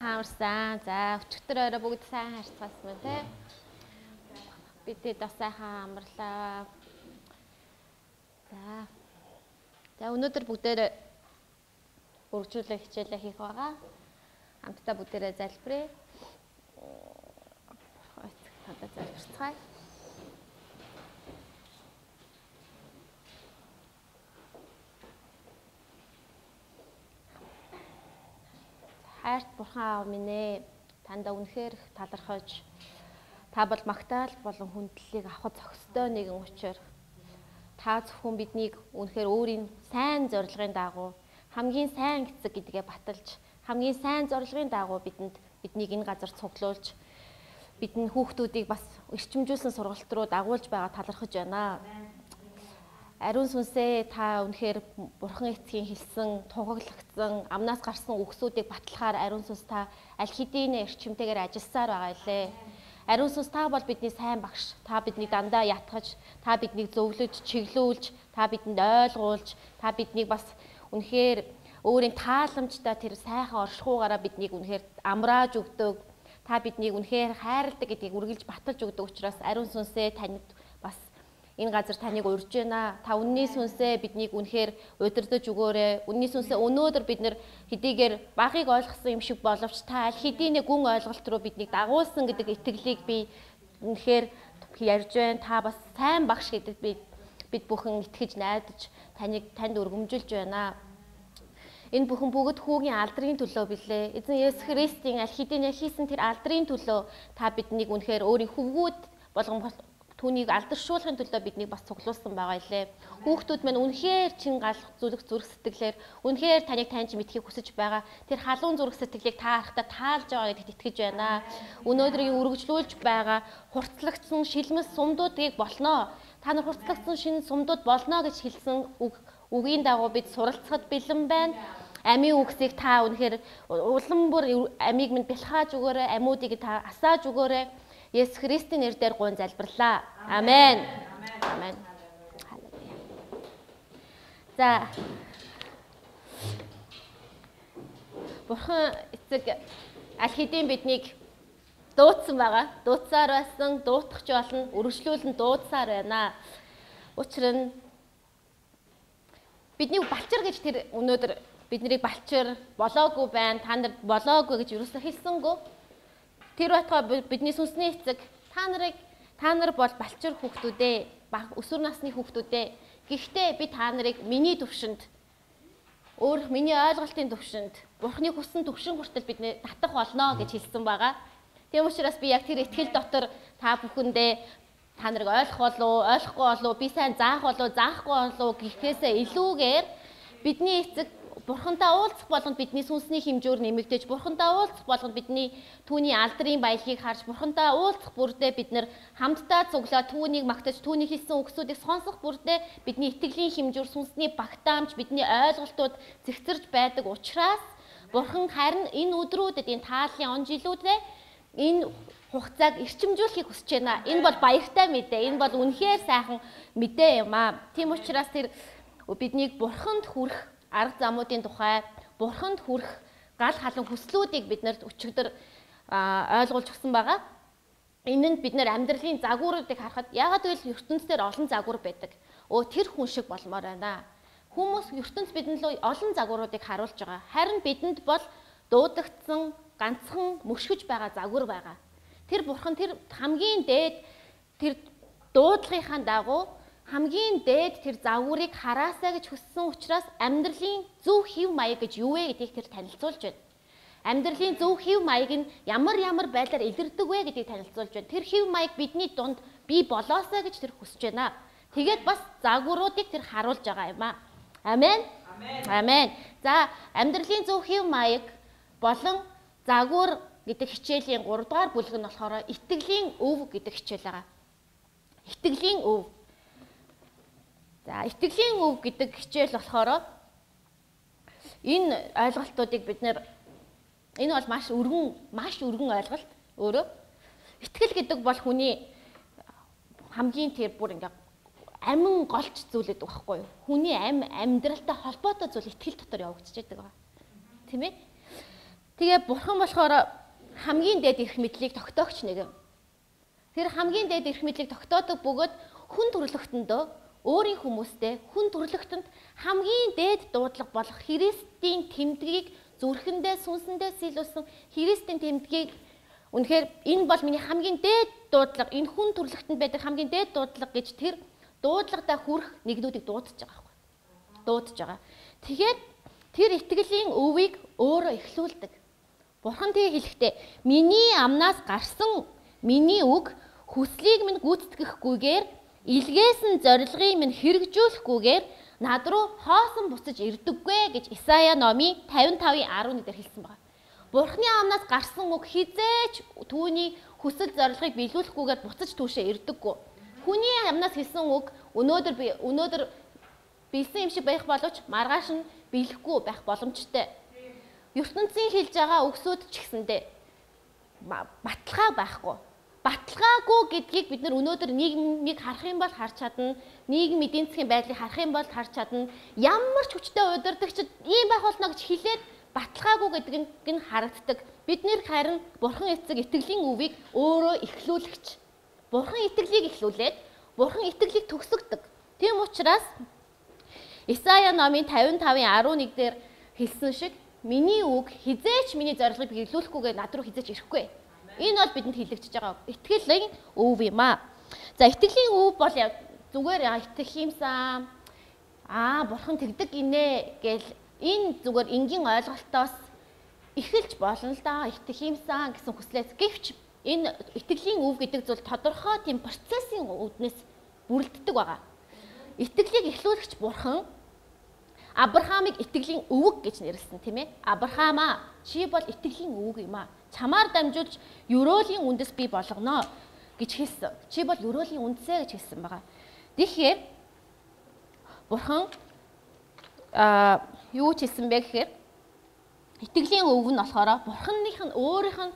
Хаамарсан. За өчигдөр орой бүгд сайн харцгаасан тий. Бидэд бас сайхан амарлаа. За. За өнөөдөр бүгдээр үргэлжлүүлэх хичээлээ хийх байгаа. Хамтдаа бүгдээрээ залбирая. Хамтдаа залбирцгаая. Хайрт бурхан аав минь ээ танда үнэхээр талархаж та бол магтаал болон хүндлэлийг авах зохистой нэгэн учраас та зөвхөн биднийг үнэхээр өөрийн сайн зорилгын дагуу хамгийн сайн эцэг гэдгээ баталж хамгийн сайн зорилгын дагуу бидэнд биднийг энэ газар цуглуулж бидний хүүхдүүдийг бас эрчимжүүлсэн сургалт руу дагуулж байгаа талархаж байна. Ариун сүнсээ та үнэхээр бурхан эцгийн хэлсэн тугаглагдсан амнаас гарсан үгсүүдийг батлахаар ариун сүнс та аль хэдийн эрчимтэйгээр ажилласаар байгаа илээ. Ариун сүнс та бол бидний сайн багш. Та биднийг дандаа ятгаж, та биднийг зөвлөж, чиглүүлж, та бидэнд ойлгуулж, та биднийг бас үнэхээр өөрийн тааламжтай тэр сайхан оршихуугаараа биднийг үнэхээр амрааж өгдөг. Та биднийг үнэхээр хайрладаг гэдгийг үргэлж баталж өгдөг учраас ариун сүнсээ танид бас энэ газар таныг урьж байна. Та үнний сүнсээ биднийг үнэхээр удирдах өгөөрэй. Үнний сүнсээ өнөөдөр бид нэр хэдийгээр багыг ойлгосон юм шиг боловч та аль хэдийн гүн ойлголт руу биднийг дагуулсан гэдэг итгэлийг би үнэхээр ярьж байна. Та бас сайн багш гэдэг би бид бүхэн итгэж найдаж таныг танд өргөмжилж байна. Энэ бүхэн бүгд хүүгийн алдрын төлөө билээ. Эзэн Есүс Христийн аль хэдийн хийсэн тэр алдрын төлөө та биднийг үнэхээр өөрийн хөвгүүд болгон түүнийг алдаршуулахын төлөө биднийг бас цуглуулсан байгаа илээ. Хүүхдүүд маань үнэхээр чин галах зүрх зүрх сэтгэлээр үнэхээр таныг таньж мэдхийг хүсэж байгаа. Тэр халуун зүрх сэтгэлийг та харахтаа таалж байгаа гэдэгт итгэж байна. Өнөөдрийн үргэлжлүүлж байгаа хурцлагдсан шилмэс сумдуудыг болно. Та нар хурцлагдсан шинэ сумдууд болно гэж хэлсэн үг үгийн дагуу бид суралцахад бэлэн байна амийн үгсийг та үнэхээр улам бүр амийг минь бэлхааж өгөөрэй, амиудыг та асааж өгөөрэй Есүс Христийн нэрээр гуйн залбирлаа. Амен. Амен. За. Бурхан эцэг аль хэдийн биднийг дуудсан байгаа. Дуудсаар байсан, дуутах ч болно, үргэлжлүүлэн дуудсаар байна. Учир нь бидний балчир гэж тэр өнөөдөр биднийг балчир болоогүй байна. Та нар болоогүй гэж юусаа хэлсэнгөө Тэр байтугай бидний сүнсний эцэг. Та нарыг та нар бол балчир хүүхдүүдээ өсвөр насны хүүхдүүдээ. Гэхдээ би та нарыг миний төвшөнд өөр миний ойлголтын төвшөнд бурхны хүссэн төвшин хүртэл бидний татах болно гэж хэлсэн байгаа. Тийм учраас би яг тэр ихтгэл дотор та бүхэндээ та нарыг ойлгох болов ойлгохгүй болов би сайн заах болов заахгүй болов гэхээсээ илүүгээр бидний эцэг Бурхантай уулзах болгонд бидний сүнсний хэмжүүр нэмэгдэж, Бурхантай уулзах болгонд бидний түүний алдрын баялагийг харж, Бурхантай уулзах бүрдээ бид нэр хамтдаа цуглаа түүнийг магтаж, түүний хэлсэн үгсүүдийг сонсох бүрдээ бидний итгэлийн хэмжүүр сүнсний багтаамж, бидний ойлголтууд зэгцэрж байдаг учраас Бурхан харин энэ өдрүүдэд энэ тааллын он жилүүдэд энэ хугацааг эрчимжүүлэхийг хүсэж байна. Энэ бол баяртай мэдээ. Энэ бол үнэхээр сайхан мэдээ юм аа. Тийм учраас тэр биднийг бурханд хүрэх арга замуудын тухай бурханд хүрэх гал халуун хүслүүдийг бид нарт өчигдөр ойлгуулж өгсөн байгаа. Энэ нь бид нар амьдралын загваруудыг харахад ягаад гэвэл ертөнцийн олон загвар байдаг. Өө тэр хүн шиг болмоор байна. Хүмүүс ертөнц бидэнд олон загваруудыг харуулж байгаа. Харин бидэнд бол дуудагдсан ганцхан мөшгөж байгаа загвар байгаа. Тэр бурхан тэр хамгийн дээд тэр дуудлагынхаа дагуу хамгийн дээд тэр загварыг хараасаа гэж хүссэн учраас амьдралын зөв хэв маяг гэж юу вэ гэдгийг тэр танилцуулж байна. Амьдралын зөв хэв маяг нь ямар ямар байдлаар илэрдэг вэ гэдгийг танилцуулж байна. Тэр хэв маяг бидний дунд бий болоосаа гэж тэр хүсэж байна. Тэгээд бас загваруудыг тэр харуулж байгаа юм аа. Амен. Амен. За амьдралын зөв хэв маяг болон загвар гэдэг хичээлийн 3 дугаар бүлэг нь болохоор итгэлийн өв гэдэг хичээл байгаа. Итгэлийн өв За итгэлийн өв гэдэг хичээл болохоор энэ ойлголтуудыг бид нэр энэ бол маш өргөн маш өргөн ойлголт өөрөө итгэл гэдэг бол хүний хамгийн тэр бүр ингээ амин голч зүйл гэдэг байхгүй юу? Хүний ам амьдралтай холбоотой зүйл итгэл дотор явагдчихэдэг байгаа. Тийм ээ? Тэгээ бурхан болохоор хамгийн дээд эрх мэдлийг тогтоогч нэг юм. Тэр хамгийн дээд эрх мэдлийг тогтоодог бөгөөд хүн төрлөختөндөө өөрийн хүмүүстэй хүн төрлөختөнд хамгийн дээд дуудлага болох Христийн тэмдгийг зүрхэндээ сүнсэндээ сийлүүлсэн Христийн тэмдгийг үнэхээр энэ бол миний хамгийн дээд дуудлага энэ хүн төрлөختөнд байдаг хамгийн дээд дуудлага гэж тэр дуудлагатаа хүрэх нэгнүүдийг дуудаж байгаа байхгүй дуудаж байгаа. Тэгэхээр тэр итгэлийн өвийг өөрөө эхлүүлдэг. Бурхан тэгээ хэлэхдээ миний амнаас гарсан миний үг хүслийг минь гүйтгэхгүйгээр илгээсэн зорилгыг минь хэрэгжүүлэхгүйгээр над руу хоосон буцаж ирдэггүй гэж Исая номын 55-ын 11 дээр хэлсэн байна. Бурхны амнаас гарсан үг хизээч түүний хүсэл зорилгыг биелүүлэхгүйгээр буцаж түүшээ ирдэггүй. Хүний амнаас хэлсэн үг өнөөдөр би өнөөдөр биелсэн юм шиг байх боловч маргааш нь биелэхгүй байх боломжтой. ертөнцийн хэлж байгаа үгсүүд ч гэсэндээ баталгаа байхгүй баталгаагүй гэдгийг бид нар өнөөдөр нийгмийг харах юм бол харж чадна. Нийгэм эдийн засгийн байдлыг харах юм бол харж чадна. Ямар ч хүчтэй удирдагчид ийм байх болно гэж хэлээд баталгаагүй гэдэг нь харагддаг. Бид нэр харин бурхан эцэг итгэлийн өвийг өөрөө ихлүүлэгч. Бурхан итгэлийг ихлүүлээд бурхан итгэлийг төгсгдөг. Тийм учраас Исая номын 55-ын 11 дээр хэлсэн шиг миний үг хизээч миний зорилгыг биелүүлэхгүйгээр над руу хизээч ирэхгүй Энэ бол бидэнд хэлэгдэж байгаа итгэлийн өв юм аа. За итгэлийн өв бол зүгээр итгэх юмсан аа бурхан тэгдэг гинэ гэл энэ зүгээр энгийн ойлголтоос эхэлж болно л да итгэх юмсан гэсэн хүслээс гэвч энэ итгэлийн өв гэдэг зүйл тодорхой тийм процессын үүднээс бүрэлддэг байгаа. Итгэлийг эхлүүлэгч бурхан Авраамыг итгэлийн өвөг гэж нэрлсэн тийм ээ. Авраамаа чи бол итгэлийн өвөг юм аа чамаар дамжуулж ерөөлийн үндэс бий болгоно гэж хэлсэн. Чи бол ерөөлийн үндсээ гэж хэлсэн байгаа. Тэгэхээр Бурхан а юу ч хэлсэн бэ гэхээр итгэлийн өв нь болохоор Бурханых нь өөрийнх нь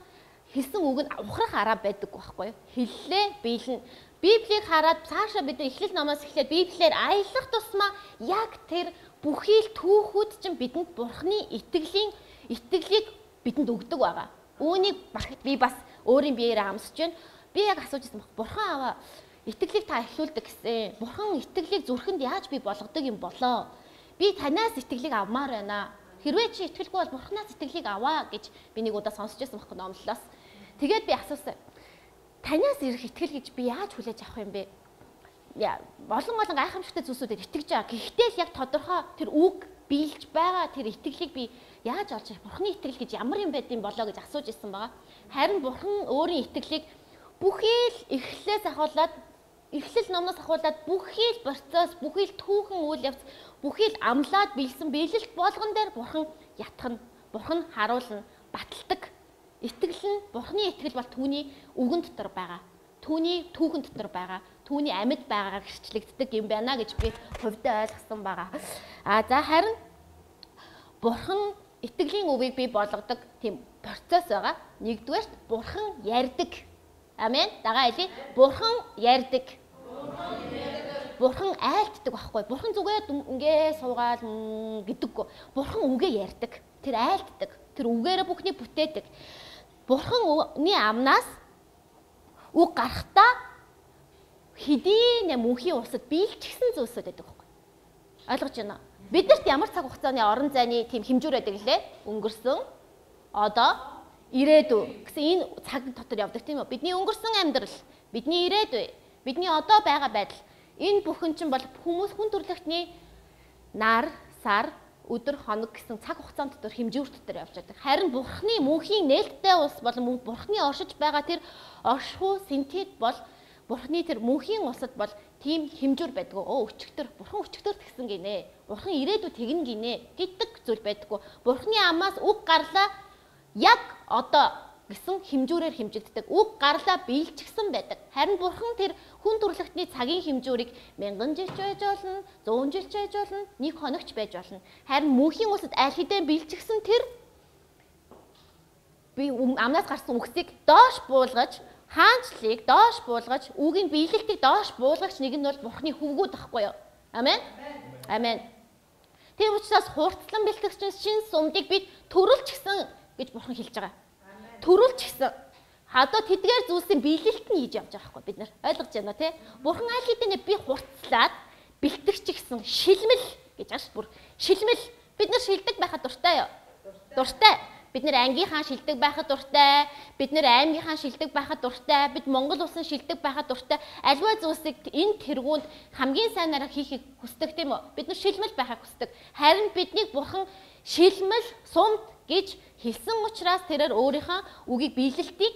хэлсэн үг нь ухрах араа байдаг байхгүй юу? Хэллээ, биелнэ. Библийг хараад цаашаа бид эхлэл номоос эхлээд Библиэр аялах тусмаа яг тэр бүхий л түүхүүд чинь бидэнд Бурханы итгэлийн итгэлийг бидэнд өгдөг байгаа. Үүнийг би бас өөрийн биеэрээ амсаж байна. Би яг асууж ирсэн баг. Бурхан аваа итгэлийг та эхлүүлдэг гэсэн. Бурхан итгэлийг зүрхэнд яаж би болгодог юм болоо? Би танаас итгэлийг авмаар байна. Хэрвээ чи итгэлгүй бол Бурханаас итгэлийг аваа гэж би нэг удаа сонсч байсан байхгүй номлолоос. Тэгээд би асуусан. Танаас ирэх итгэл гэж би яаж хүлээж авах юм бэ? Яа, болон болон гайхамшигтай зүйлсүүдэд итгэж байгаа. Гэхдээ л яг тодорхой тэр үг биелж байгаа тэр итгэлийг би яаж олж ирэх бурхны итгэл гэж ямар юм байд юм болоо гэж асууж ирсэн байгаа. Харин бурхан өөрийн итгэлийг бүхий л эхлэлээс ахуулаад эхлэл номноос ахуулаад бүхий л процесс, бүхий л түүхэн үйл явц, бүхий л амлаад биелсэн биелэлт болгон дээр бурхан ятгах нь, бурхан харуулна, баталдаг. Итгэл нь бурхны итгэл бол түүний үгэн дотор байгаа. Түүний түүхэн дотор байгаа. Түүний амьд байгаагаар гэрчлэгддэг юм байна гэж би хувьдаа ойлгосон байгаа. А за харин бурхан итгэлийн өвийг бий болгодог тийм процесс байгаа. Нэгдүгээрт бурхан ярьдаг. Амен. Дагаа хэлье. Бурхан ярьдаг. Бурхан айлтдаг байхгүй. Бурхан зүгээр ингээ суугаал гэдэггүй. Бурхан үгээ ярьдаг. Тэр айлтдаг. Тэр үгээрээ бүхний бүтээдэг. Бурханы амнаас үг гарахтаа хэдийн мөнхийн усад биелчихсэн зүйлсүүд байдаг байхгүй. Ойлгож байна уу? Биднэрт ямар цаг хугацааны орон зайны тийм хэмжүүр байдаг лээ? Өнгөрсөн. Одоо ирээдүй гэсэн энэ цаг дотор явдаг тийм үү? Бидний өнгөрсөн амьдрал, бидний ирээдүй, бидний одоо байгаа байдал энэ бүхэн чинь бол хүмүүс хүн төрлөختний нар, сар, өдөр, хоног гэсэн цаг хугацаан дотор хэмжүүр дотор явж байдаг. Харин бурхны мөнхийн нээлттэй ус болон бурхны оршиж байгаа тэр оршихуй синтет бол бурхны тэр мөнхийн усад бол тийм хэмжүүр байдгүй. Өө өчигдөр бурхан өчигдөр тэгсэн гинэ. Бурхан ирээдүй тэгнэ гинэ гэдэг зүйл байдгүй. Бурханы амаас үг гарлаа яг одоо гэсэн хэмжүүрээр хэмжигддэг. Үг гарлаа биелчихсэн байдаг. Харин бурхан тэр хүн төрлөختний цагийн хэмжүүрийг мянган жилч байж болно, 100 жилч байж болно, нэг хоногч байж болно. Харин мөнхийн усад аль хэдийн биелчихсэн тэр би амнаас гарсан үгсийг доош буулгаж хаанчлыг доош буулгаж үгийн биелэлтийг доош буулгагч нэг нь бол бурхны хөвгүүд ахгүй юу? Амен. Амен. Тийм учраас хурцлан бэлтгэгч шин сумдыг бид төрүүлчихсэн гэж бурхан хэлж байгаа. Төрүүлч гэсэн одоо тэдгээр зүйлсийн биелэлт нь хийж явж байгаа байхгүй бид нар. Ойлгож байна тий бурхан аль хэдийн би хурцлаад бэлтгэж гисэн шилмэл гэж ааш бүр. Шилмэл бид нар шилдэг байхад дуртай юу? Дуртай. Бид нар ангийнхаа шилдэг байхад дуртай. Бид нар аймгийнхаа шилдэг байхад дуртай. Бид Монгол улсын шилдэг байхад дуртай. Альва зүйлсийг энэ тэргуунд хамгийн сайнараа хийхийг хүсдэг тийм үү? Бид нар шилмэл байхыг хүсдэг. Харин биднийг бурхан шилмэл сумд гэж хэлсэн учраас тэрээр өөрийнхөө үгийг биелэлтийг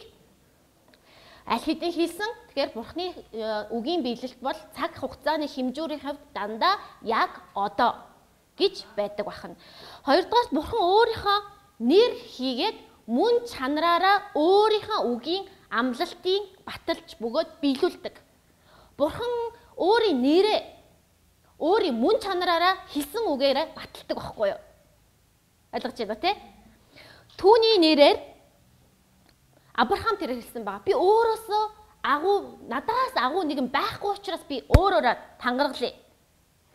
аль хэдийн хийсэн. Тэгэхээр Бурхны э, үгийн биелэлт бол цаг хугацааны хэмжүүрийн хувьд дандаа яг одоо гэж байдаг бахна. Хоёрдугаар Бурхан өөрийнхөө нэр хийгээд мөн чанараараа өөрийнхөө үгийн амлалтыг баталж бөгөөд биелүүлдэг. Бурхан өөрийн нэрээ өөрийн мөн чанараараа хэлсэн үгээрээ баталдаг байхгүй юу? Ойлгож байна уу те? Түүний нэрээр Авраам тэр хэлсэн байгаа. Би өөрөөсөө агуу надаас агуу нэгэн байхгүй учраас би өөрөөрөө тангаргалээ.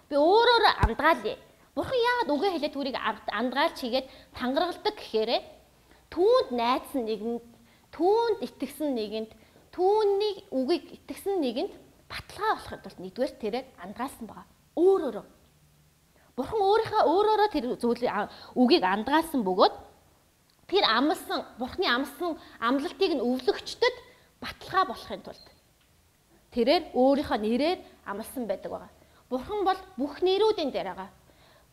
Би өөрөөрөө амдгаалъя. Бурхан яагаад үгээ хэлээд түрийг амдгаалч хийгээд тангаргалдаг гэхээрээ түүнд найдсан нэгэнд, түүнд итгэсэн нэгэнд, түүнийг үгийг итгэсэн нэгэнд баталгаа болохын тулд нэгдүгээр тэрээр амдгаалсан байгаа. Өөрөөрөө. Бурхан өөрийнхөө өөрөөрөө тэр зүйлийг үгийг амдгаалсан бөгөөд тэр амлсан бурхны амлсан амлалтыг нь өвлөгчдөд баталгаа болохын тулд тэрээр өөрийнхөө нэрээр амлсан байдаг байгаа. Бурхан бол бүх нэрүүдийн дээр байгаа.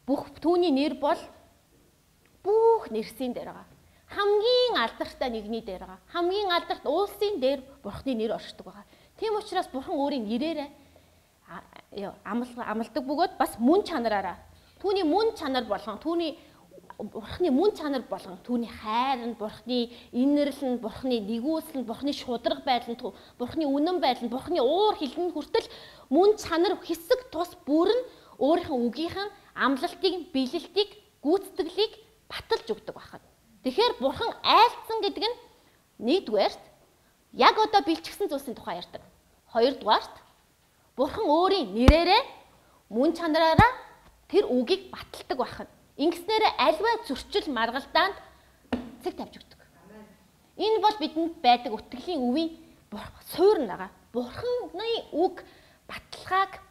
Бүх түүний нэр бол бүх нэрсийн дээр байгаа. Хамгийн алдартай нэгний дээр байгаа. Хамгийн алдарт улсын дээр бурхны нэр оршдог байгаа. Тийм учраас бурхан өөрийн нэрээрээ амлдаг бөгөөд бас мөн чанараараа түүний мөн чанар болгон түүний бурхны мөн чанар болгон түүний хайр нь бурхны инэрл нь бурхны нэгүсэл нь бурхны шудраг байдал нь бурхны үнэн байдал нь бурхны уур хилэн хүртэл мөн чанар хэсэг тус бүр нь өөрийнхөө үгийнхэн амлалтыг биелэлтийг гүйцэтгэлийг баталж өгдөг байхад. Тэгэхээр бурхан айлцсан гэдэг нь нэгдүгээрт яг одоо бэлчгсэн зүйлсийн тухай ярьдаг. Хоёрдугаарт бурхан өөрийн нэрээрээ мөн чанараараа тэр үгийг баталдаг байхад Ингэснээр альва зөрчил маргалдаанд цэг тавьж өгдөг. Энэ бол бидэнд байдаг үтгэлийн үеийн суур нагаа. Бурханы үг баталгааг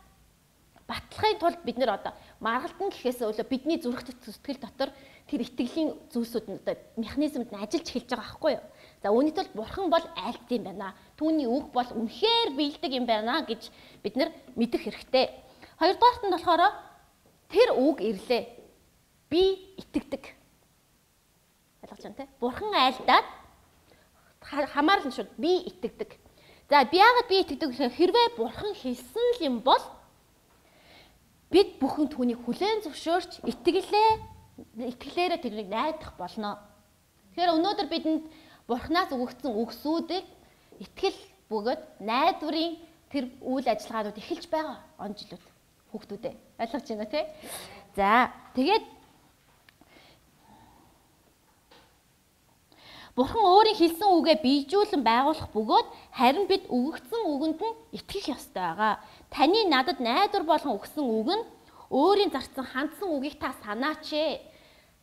батлахын тулд бид нэр одоо маргалдан гэхээс өөр бидний зүрх сэтгэл дотор тэр итгэлийн зүйлсүүд нь одоо механизмд нь ажиллаж эхэлж байгаа байхгүй юу? За үүний тулд бурхан бол айлт юм байна. Түүний үг бол үнэхээр биелдэг юм байна гэж бид нар мэдэх хэрэгтэй. Хоёрдугаарт нь болохоор тэр үг ирлээ би итгэдэг. Ойлгож байна те? Бурхан айлдаад хамаарлан шууд би итгэдэг. За би яагаад би итгэдэг гэхээр хэрвээ бурхан хэлсэн л юм бол бид бүхэн түүнийг хүлээн зөвшөөрч итгэлээ итгэлээрээ тэрнийг найдах болно. Тэгэхээр өнөөдөр бидэнд бурхнаас өгөгдсөн үгсүүдийг итгэл бөгөөд найдварын тэр үйл ажиллагаанууд эхэлж байгаа он жилүүд хүүхдүүдээ ойлгож байна тий. За тэгээд Бурхан өөрийн хэлсэн үгээ биежүүлэн байгуулах бөгөөд харин бид өгөгдсөн үгэнд нь итгэх ёстой байгаа. Таны надад найдвар болгон өгсөн үг нь өөрийн зарцсан хандсан үгийг та санаач ээ.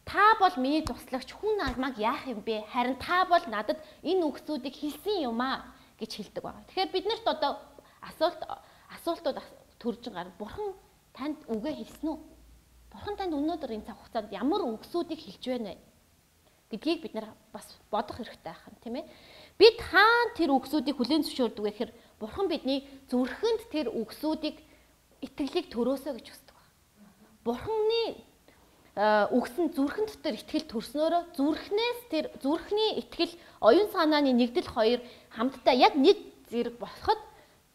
Та бол миний туслагч хүн алмаг яах юм бэ? Харин та бол надад энэ үгсүүдийг хэлсэн юм аа гэж хэлдэг байгаа. Тэгэхээр бид нарт одоо асуулт асуултууд төрж гар бурхан танд үгээ хэлсэн үү? Бурхан танд өнөөдөр энэ цаг хугацаанд ямар үгсүүдийг хэлж байна вэ? Гэдгийг бид нар бас бодох хэрэгтэй юм тийм ээ. Бид хаана тэр үгсүүдийг хүлээн зөвшөөрдөг вэ гэхээр Бурхан бидний зүрхэнд тэр үгсүүдийг итгэлийг төрөөсөө гэж хүсдэг байна. Бурханы үгсэн зүрхэн дотор итгэл төрснөөрөө зүрхнээс тэр зүрхний итгэл оюун санааны нэгдэл хоёр хамтдаа яг нэг зэрэг болоход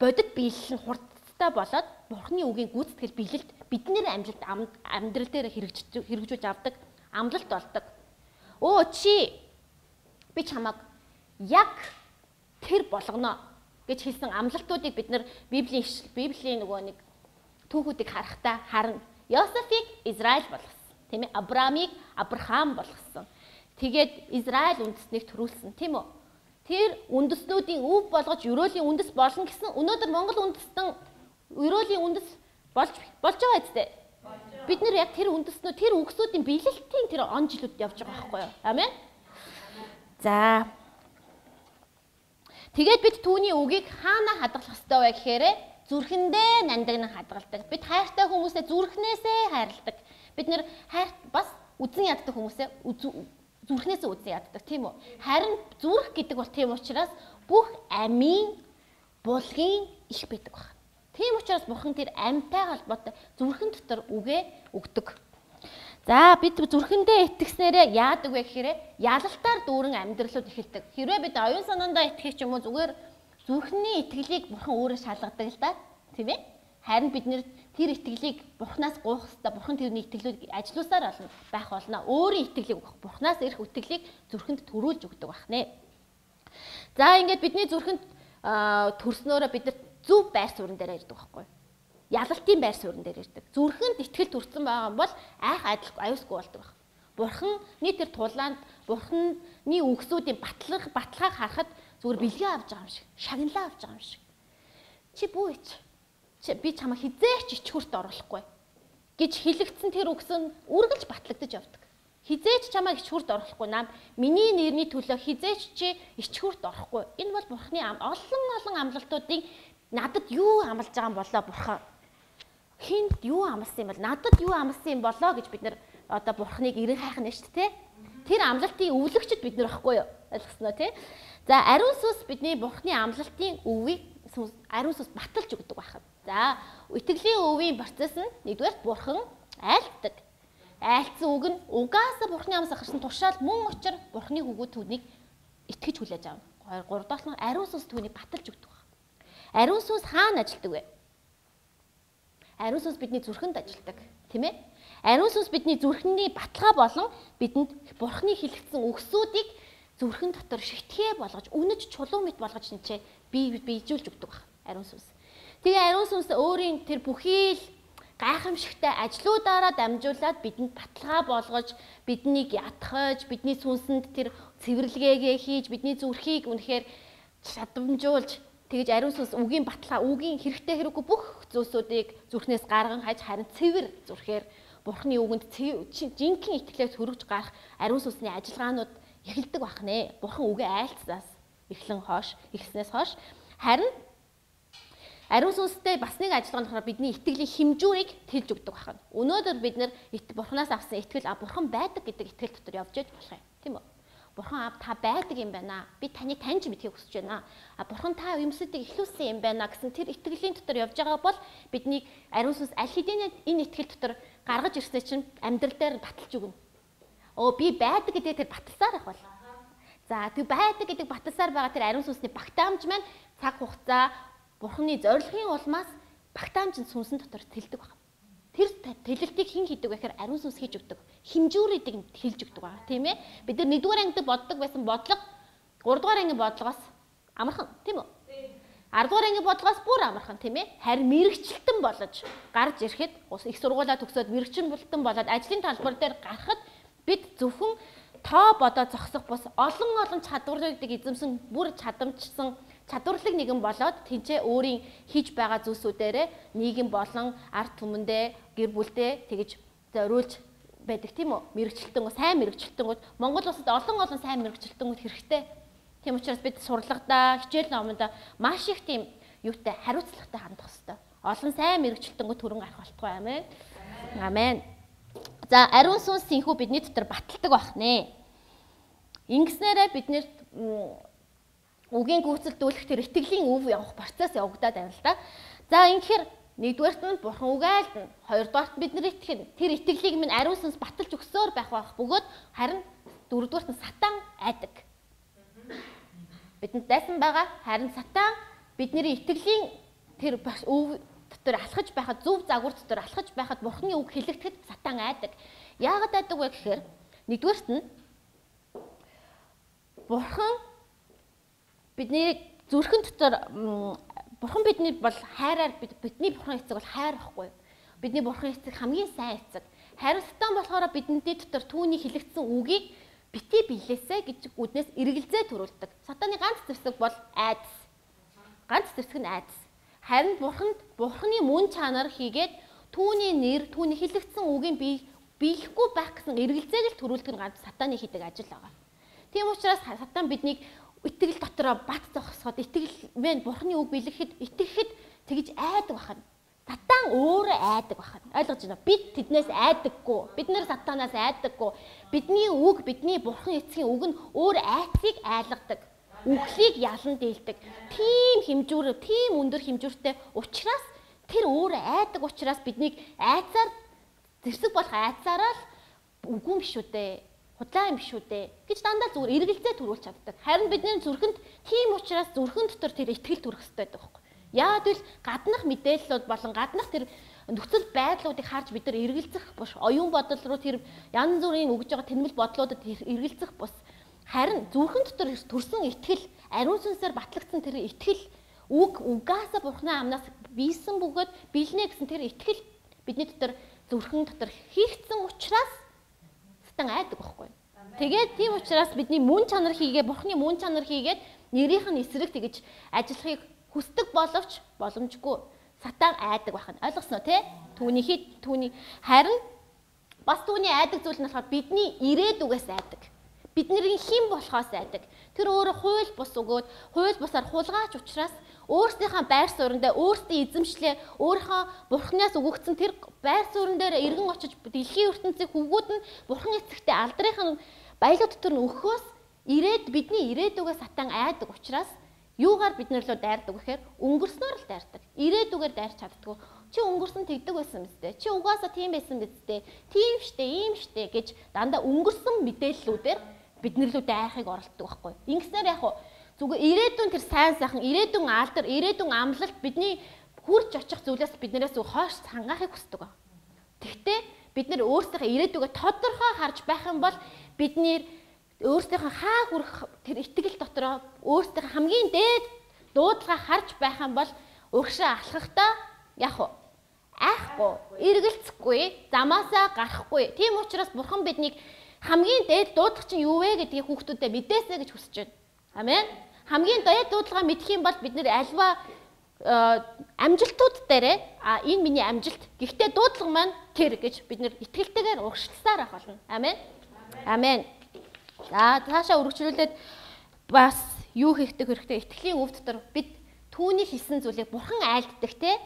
бодит биелэл нь хурдтай болоод Бурханы үгийн гүйцэтгэл биелэлт бидний амжилт амьдрал дээр хэрэгжүүлж авдаг амлалт болдог. Өө чи би чамаг яг тэр болгоно гэж хэлсэн амлалтуудыг бид нар Библийн Библийн нөгөө нэг түүхүүдийг харахтаа харна. Йосефийг Израиль болгосон. Тийм ээ. Авраамыг Авраам болгосон. Тэгээд Израиль үндэснийг төрүүлсэн, тийм үү? Тэр үндэснүүдийн өв болгож Ерөөлийн үндэс болно гэсэн өнөөдөр Монгол үндэстэн Ерөөлийн үндэс болж болж байгаа үстэй. Бид нэр яг тэр үндэснөө тэр үгсүүдийн биелэлтийн тэр он жилүүд явж байгаа байхгүй юу? Амен. За. Тэгээд бид түүний үгийг хаана хадгалах ёстой вэ гэхээр зүрхэндээ нандагнан хадгалдаг. Бид хайртай хүмүүсээ зүрхнээсээ хайрладаг. Бид нэр хайр бас үзэн яддаг хүмүүсээ зүрхнээсээ үзэн яддаг тийм үү? Харин зүрх гэдэг бол тийм учраас бүх амийн булгийн их байдаг байна. Тийм учраас бурхан тэр амьтай холбоотой зүрхэн дотор үгээ өгдөг. За бид зүрхэндээ итгэснээрээ яадаг вэ гэхээр ялалтаар дүүрэн амьдралууд эхэлдэг. Хэрвээ бид оюун санаандаа итгэх юм уу зүгээр зүрхний итгэлийг бурхан өөрөө шалгадаг л да. Тийм ээ? Харин бид нэр тэр итгэлийг бурхнаас гуйх хэвээр бурхан тэрний итгэлүүд ажилуулсаар болно байх болно. Өөрийн итгэлийг бурхнаас ирэх итгэлийг зүрхэнд төрүүлж өгдөг байна. За ингээд бидний зүрхэнд төрснөөрөө бид нар зөв байр суурин дээр ирдэг байхгүй ялалтын байр суурин дээр ирдэг. Зүрхэнд итгэл төрсэн байгаа бол айх адил аюусгүй болдог баг. Бурханы тэр тулаанд бурханы үгсүүдийн батлах баталгааг харахад зүгээр бэлгээ авч байгаа юм шиг, шагналаа авч байгаа юм шиг. Чи бүүч. Чи би чамаа хизээч ичхүрт оруулахгүй гэж хэлэгдсэн тэр үгс нь үргэлж батлагдаж явдаг. Хизээч чамаа ичхүрт оруулахгүй нам миний нэрний төлөө хизээч чи ичхүрт орохгүй. Энэ бол бурхны олон олон амлалтуудыг надад юу амлаж байгаа юм болоо бурхан хинт юу амласан юм бол надад юу амласан юм болоо гэж бид нэр одоо бурхныг ирэн хайх нь шүү дээ. Тэр амлалтын өвлөгчд бид нар байхгүй юу? Ойлгосноо тий. За ариун сүс бидний бурхны амлалтын өвийг ариун сүс баталж өгдөг байхад. За итгэлийн өвийн процесс нь нэгдүгээр бурхан айлтдаг. Айлтсан үг нь угаасаа бурхны амнаас гарсан тушаал мөн учир бурхны хөгөө түүнийг итгэж хүлээж авна. Гуравдугаар нь ариун сүс түүнийг баталж өгдөг. Ариун сүс хаана ажилтдаг вэ? ариун сүнс бидний зүрхэнд ажилдаг тийм ээ ариун сүнс бидний зүрхний баталгаа болон бидэнд бурхны хэлэгдсэн өгсүүдийг зүрхэн дотор шигтгэ болгож үнэж чулуу мэт болгож нчээ бий бийжүүлж өгдөг баг ариун сүнс тэгээ ариун сүнс өөрийн тэр бүхий л гайхамшигтай ажлуудаараа дамжуулаад бидэнд баталгаа болгож биднийг ятгахж бидний сүнсэнд тэр цэвэрлэгээгээ хийж бидний зүрхийг үнэхээр чадамжуулж Тэгэж ариун сүнс үгийн баталгаа, үгийн хэрэгтэй хэрэггүй бүх зүйлсүүдийг зүрхнээс гарган хаж харин цэвэр зүрхээр Бурхны үгэнд жинхэнэ итгэлээр төрөж гарах ариун сүнсний ажиллагаанууд эхэлдэг байх нэ. Бурхан үгээ айлцсаас эхлэн хоош, ихснээс хоош харин ариун сүнстэй бас нэг ажиллагаа нь болохоор бидний итгэлийн хэмжүүрийг тэлж өгдөг байна. Өнөөдөр бид нэр бурханаас авсан итгэл а бурхан байдаг гэдэг итгэл дотор явж яж болох юм. Тийм үү? Бурхан аав та байдаг юм байна. Би таныг таньж мэдхийг хүсэж байна. А бурхан та юмсуудыг ихлүүлсэн юм байна гэсэн тэр итгэлийн дотор явж байгаа бол бидний ариун сүнс аль хэдийн энэ итгэл дотор гаргаж ирсэн чинь амьдрал дээр баталж өгнө. Оо би байдаг гэдэг тэр баталсаар их бол. За тэг байдаг гэдэг баталсаар байгаа тэр ариун сүнсний багтаамж маань цаг хугацаа бурханы зорилгын улмаас багтаамж нь сүнсэн дотор тэлдэг байна. Тэр тэлэлтийг хэн хийдэг вэ гэхээр ариун сүнс хийж өгдөг. Химжүүрүүдийг хэлж өгдөг байгаа тийм ээ. Бид нар нэгдүгээр ангид боддог байсан бодлого 3 дугаар ангийн бодлогоос амархан тийм үү? 10 дугаар ангийн бодлогоос бүр амархан тийм ээ. Харин мэрэгчлэлтэн болж гарч ирэхэд их сургуулаа төгсөөд мэрэгчлэлтэн болоод ажлын талбар дээр гарахад бид зөвхөн тоо бодоо зогсох бус олон олон чадваруудыг эзэмсэн бүр чадамжсан чадварлаг нэгэн болоод тэнцээ өөрийн хийж байгаа зүйлсүүдээрээ нийгэм болон ард түмэндээ гэр бүлдээ тэгж зориулж байдаг тийм үү? Мэргэжилтэнгүүд сайн мэргэжилтэнгүүд Монгол улсад олон олон сайн мэргэжилтэнгүүд хэрэгтэй. Тийм учраас бид сурлагадаа, хичээл номонд маш их тийм юутай хариуцлагатай хандах хэрэгтэй. Олон сайн мэргэжилтэнгүүд төрөн гарах болтугай амин. Амен. За ариун сүнс синхүү бидний дотор баталдаг байх нэ. Ингэснээрээ бид нэр үгийн гүйцэлдүүлэх тэр итгэлийн өв явах процесс явагдаад байна л да. За ингэхээр нэгдүгээрт нь бурхан үг айлдна. Хоёрдугаарт бид нар итгэх нь тэр итгэлийг минь ариун сүнс баталж өгсөөр байх байх бөгөөд харин дөрөвдүгээрт нь сатан айдаг. Бидэнд дайсан байгаа харин сатан бидний итгэлийн тэр өв дотор алхаж байхад зөв загвар дотор алхаж байхад бурханы үг хэлэгдэхэд сатан айдаг. Яагаад айдаг вэ гэхээр нэгдүгээрт нь бурхан бидний зүрхэн дотор бурхан бидний бол хайраар бидний бурхан эцэг бол хайр байхгүй. Бидний бурхан эцэг хамгийн сайн эцэг. Хариуцлагатай болохоор бидний дотор түүний хэлэгдсэн үгийг бити билээсэ гэж үднээс эргэлзээ төрүүлдэг. Сатаны ганц зэвсэг бол айдас. Ганц зэвсэг нь айдас. Харин бурханд бурханы мөн чанар хийгээд түүний нэр, түүний хэлэгдсэн үгийн бий биелэхгүй байх гэсэн эргэлзээг л төрүүлдэг нь ганц сатаны хийдэг ажил байгаа. Тийм учраас сатан биднийг итгэл дотроо бат зогсоход итгэл мэн бурхны үг билэхэд итгэхэд тэгж айдаг бахна. Сатан өөрөө айдаг бахна. Ойлгож байна? Бид тэднээс айдаггүй. Бид нэр сатанаас айдаггүй. Бидний үг, бидний бурхан эцгийн үг нь өөр айцыг айлгадаг. Үхлийг ялан дийлдэг. Тийм хэмжүүр, тийм өндөр хэмжүүртэй учраас тэр өөрөө айдаг учраас биднийг айцаар зэрсэг болох айцаараа л үгүй юм биш үү дээ худлаа юм биш үү дээ гэж дандаа зүгээр эргэлзээ төрүүлж чаддаг. Харин бидний зүрхэнд тийм учраас зүрхэн дотор тэр ихтгэл төрөх хэрэгтэй байдаг байхгүй. Яагад л гаднах мэдээллүүд болон гаднах тэр нөхцөл байдлуудыг харж бид нар эргэлзэх буш оюун бодол руу тэр янз бүрийн өгж байгаа тэнмэл бодлуудад эргэлзэх бус харин зүрхэн дотор төрсэн ихтгэл ариун сүнсээр батлагдсан тэр ихтгэл үг угаасаа бурхны амнаас бийсэн бөгөөд билнэ гэсэн тэр ихтгэл бидний дотор зүрхэн дотор хийгдсэн учраас хатан айдаг байхгүй. Тэгээд тийм учраас бидний мөн чанар хийгээ бурхны мөн чанар хийгээд нэрийнх нь эсрэг тэгэж ажиллахыг хүсдэг боловч боломжгүй. Сатан айдаг байх нь ойлгосноо те? Түүний хит түүний харин бас түүний айдаг зүйл нь болохоор бидний ирээдүгээс айдаг бидний хэн болохоос айдаг. Тэр өөрө хууль бус өгөөд хууль бусаар хулгаач учраас өөрсдийнхээ байр суурьндаа өөрсдийн эзэмшлээ өөрийнхөө бурхнаас өгөгдсөн тэр байр суурин дээр эргэн очиж дэлхийн ертөнцийг хөвгүүд нь бурхан эцэгтэй алдрынх нь баялаг дотор нь өгөхөөс ирээд бидний ирээдүгөө сатан айдаг учраас юугаар бид нөрлөө дайрдаг гэхээр өнгөрснөөр л дайрдаг. Ирээдүгээр дайрч чаддгүй. Чи өнгөрсөн тэгдэг байсан биз дээ. Чи угаасаа тийм байсан биз дээ. Тийм штэ, ийм штэ гэж дандаа өнгөрсөн мэдээллүүдээр биднэрлүү дайрахыг оролддог байхгүй. Ингэснээр яг зүгээр ирээдүйн тэр сайн сайхан ирээдүйн алдар, ирээдүйн амлалт бидний хурж очих зүйлээс биднээс хойш сангаахыг хүсдэг. Тэгтээ бид нэр өөрсдийнхөө ирээдүгөө тодорхой харж байх юм бол бидний өөрсдийнхөө хаа хүрэх тэр итгэл дотроо өөрсдийнхөө хамгийн дээд дуудлага харж байх юм бол урагшаа алхахдаа яг уу айхгүй эргэлцэхгүй замаасаа гарахгүй тийм учраас бурхан биднийг хамгийн дээд дуудлага чинь юу вэ гэдгийг хүүхдүүдэд мэдээсэй гэж хүсэж байна. Амен. Хамгийн дээд дуудлага мэдэх юм бол бид нэр альва э, амжилтууд дээрээ а энэ миний амжилт. Гэхдээ дуудлага маань тэр гэж бид нэр итгэлтэйгээр урагшласаар ах болно. Амен. Амен. За цаашаа үргэлжлүүлээд бас юу хийхдэг хэрэгтэй итгэлийн өв дотор бид түүний хийсэн зүйлийг бурхан айлддаг те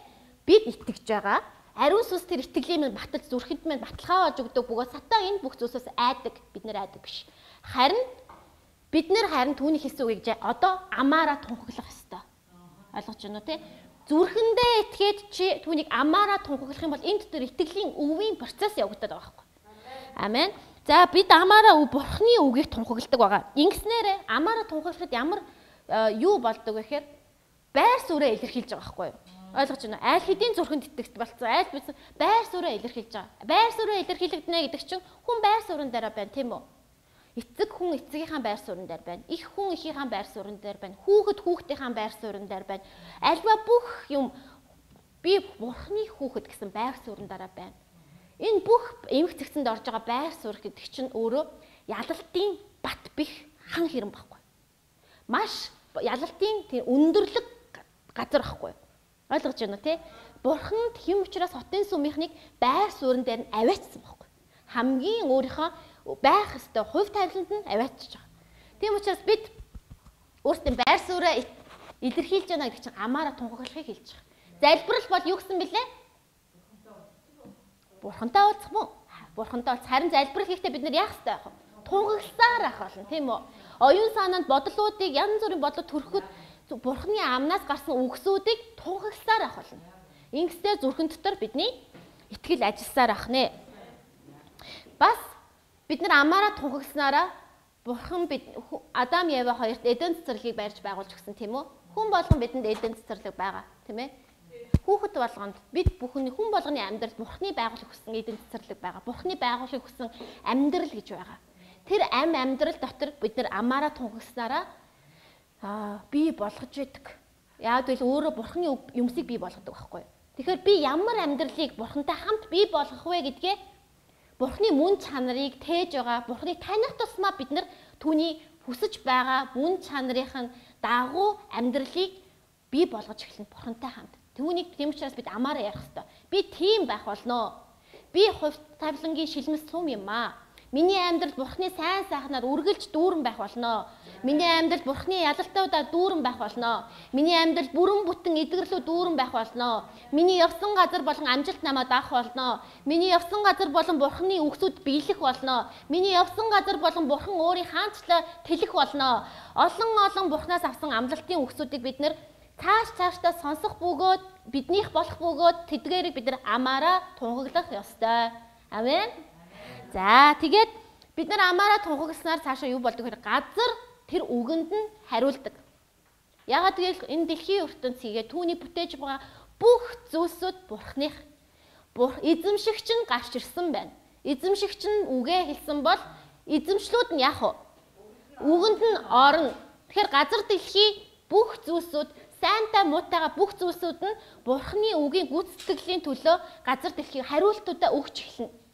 бид итгэж байгаа ариун сүнс тэр итгэлийн минь батал зүрхэнд минь баталгаа болж өгдөг бөгөөд сатан энэ бүх зүйлсээс айдаг бид нэр айдаг биш. Харин бид нэр харин түүний хийсэн үгийг одоо амаараа тунхаглах ёстой. Ойлгож байна уу те? Зүрхэндээ итгээд чи түүнийг амаараа тунхаглах юм бол энэ дотор итгэлийн өвийн процесс явагдаад байгаа байхгүй. Амен. За бид амаараа бурхны үгийг тунхагладаг байгаа. Ингэснээр амаараа тунхаглахад ямар э, юу болдог вэ гэхээр байр суурьаа илэрхийлж байгаа юу? Ойлгож байна? Айл хэдийн зүрхэнд итгэж болцсон. Айл бид байр суурьаа илэрхийлж байгаа. Байр суурьаа илэрхийлэгдэнэ гэдэг чинь хүн байр суурин дээр байна тийм үү? Эцэг хүн эцэгийнхаа байр суурин дээр байна. Их хүн эхийнхаа байр суурин дээр байна. Хүүхэд хүүхдийнхаа байр суурин дээр байна. Альва бүх юм би бурхны хүүхэд гэсэн байр суурин дараа байна. Энэ бүх эмх зэгцэнд орж байгаа байр суурь гэдэг чинь өөрөө ялалтын бат бих хан хэрэм баггүй. Маш ялалтын тэр өндөрлөг газар баггүй. Ойлгож байна уу те? Бурханд хэм учраас хотын сүмийнхнийг байр суурин дээр нь аваачсан байхгүй. Хамгийн өөрийнхөө байх ёстой хувь тавиланд нь аваачиж байгаа. Тийм учраас бид өөрсдийн байр сууриа илэрхийлж байна гэдэг чинь амаараа тунхаглахыг хэлж байгаа. Залбирал бол юу гэсэн бэлээ? Бурхантай уулзах мó? Бурхантай уулз. Харин залбирал хийхдээ бид нар яах ёстой байх вэ? Тунхагласаар ах болно, тийм үү? Оюун санаанд бодлуудыг янз бүрийн бодлоо төрөхөд бурхны амнаас гарсан үгсүүдийг тунхагласаар авах болно. Ингэхдээ зүрхэн дотор бидний итгэл ажилласаар ах нэ. Бас бид нар амаараа тунхагснараа бурхан бид Адам Ева хоёрт эдэн цэцэрлэгийг барьж байгуулж өгсөн тийм үү? Хүн болгон бидэнд эдэн цэцэрлэг байгаа тийм ээ? Хүүхэд болгонд бид бүхний хүн болгоны амьдралд бурхны байгуулах хүссэн эдэн цэцэрлэг байгаа. Бурхны байгуулахыг хүссэн амьдрал гэж байгаа. Тэр ам амьдрал дотор бид нар амаараа тунхагснараа аа би болгож идэг. Яг л өөрөө бурхны юмсыг би болгодог байхгүй юу? Тэгэхээр би ямар амьдралыг бурхантай хамт бий болгох вэ гэдгээ бурхны мөн чанарыг тээж байгаа бурхныг таних тусмаа бид нар түүний хүсэж байгаа мөн чанарын дагуу амьдралыг бий болгож эхэлнэ бурхантай хамт. Түүнийг тийм учраас бид амаараа ярих хэрэгтэй. Би тийм байх болноо. Би хувь тавилангийн шилмэс сум юм аа. Миний амьдрал Бурхны сайн сайхнаар үргэлж дүүрэн байх болно. Миний амьдрал Бурхны ялалтуудаар дүүрэн байх болно. Миний амьдрал бүрэн бүтэн эдгэрлүү дүүрэн байх болно. Миний явсан газар болон амжилт намайг даах болно. Миний явсан газар болон Бурхны үгсүүд биелэх болно. Миний явсан газар болон Бурхан өөрийн хаанчлаа тэлэх болно. Олон олон Бурхнаас авсан амлалтын үгсүүдийг бид нэр цааш цаашдаа сонсох бөгөөд биднийх болох бөгөөд тэдгээрийг бид нар амаараа тунгаглах ёстой. Амен. За тэгээд бид нар амаараа тунхагснаар цаашаа юу болдог вэ? Газар тэр үгэнд нь хариулдаг. Ягаад гэвэл энэ дэлхийн ертөнцийгээ түүний бүтээж байгаа бүх зүйлсүүд бурхных. Эзэмшигч нь гарч ирсэн байна. Эзэмшигч нь үгээ хэлсэн бол эзэмшлүүд нь яах вэ? Үгэнд нь орно. Тэгэхээр газар дэлхий бүх зүйлсүүд сайнтай муутайгаа бүх зүйлсүүд нь бурхны үгийн гүйцэтгэлийн төлөө газар дэлхийг хариултуудаа өгч эхэлнэ.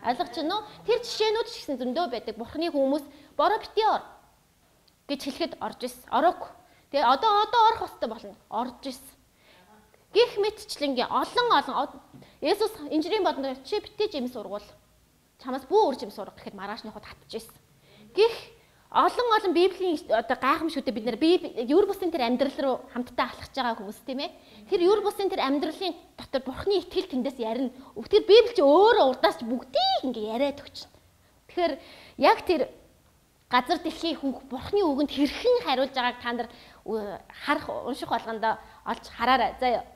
Ойлгож байна уу? Тэр жишээнүүд ч гэсэн зөндөө байдаг. Бурхны хүмүүс бороо бити ор гэж хэлэхэд орж ирсэн. Ороог. Тэгээ одоо одоо орох хөстө болно. Орж ирсэн. Гэх мэтчлэнгийн олон олон Есүс инжирийн бодонд чи бити жим сургуул. Чамаас бүү үр жим сурах гэхэд маргаашныхоо татчихсэн. Гэх олон олон библийн одоо гайхамшигүүдээ бид нэр юр бусын тэр амьдрал руу хамтдаа алхаж байгаа хүмүүс тийм ээ. Тэр юр бусын тэр амьдралын дотор бурхны итгэл тэндээс ярина. Тэр библи чи өөрөө урдаас ч бүгдийг ингээ яриад өгч. Тэгэхээр яг тэр газар дэлхийн хүүх бурхны үгэнд хэрхэн хариулж байгааг та нар харах унших болгондоо олж хараарай. Заяа.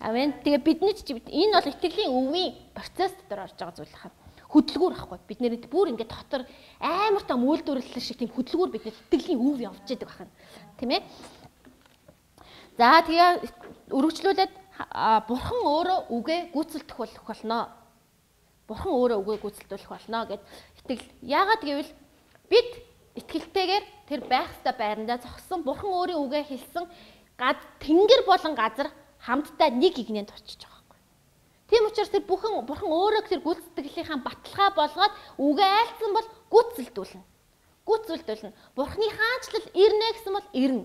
Амен. Тэгээ бидний энэ бол итгэлийн өвийн процесс дотор орж байгаа зүйл хаа хөдөлгүүр ахгүй бид нэрэд бүр ингээд дотор амар том үйлдвэрлэл шиг тийм хөдөлгүүр бидний итгэлийн өв явж идэг бахна тийм ээ за тэгээ өргөжлүүлээд бурхан өөрөө үгээ гүйцэлдэх болох болно. Бурхан өөрөө үгээ гүйцэлдүүлэх болно гэд итгэл. Яагаад гэвэл бид итгэлтэйгээр тэр байх ёстой байрандаа зогссон бурхан өөрийн үгээ хэлсэн гад тэнгэр болон газар хамтдаа нэг игнэнд очиж байгаа Тийм учраас тэр бүхэн бурхан өөрөө тэр гүйцэтгэлийнхаа баталгаа болгоод үгээ айлцсан бол гүйцэлдүүлнэ. Гүйцэлдүүлнэ. Бурханы хаанчлал ирнэ гэсэн бол ирнэ.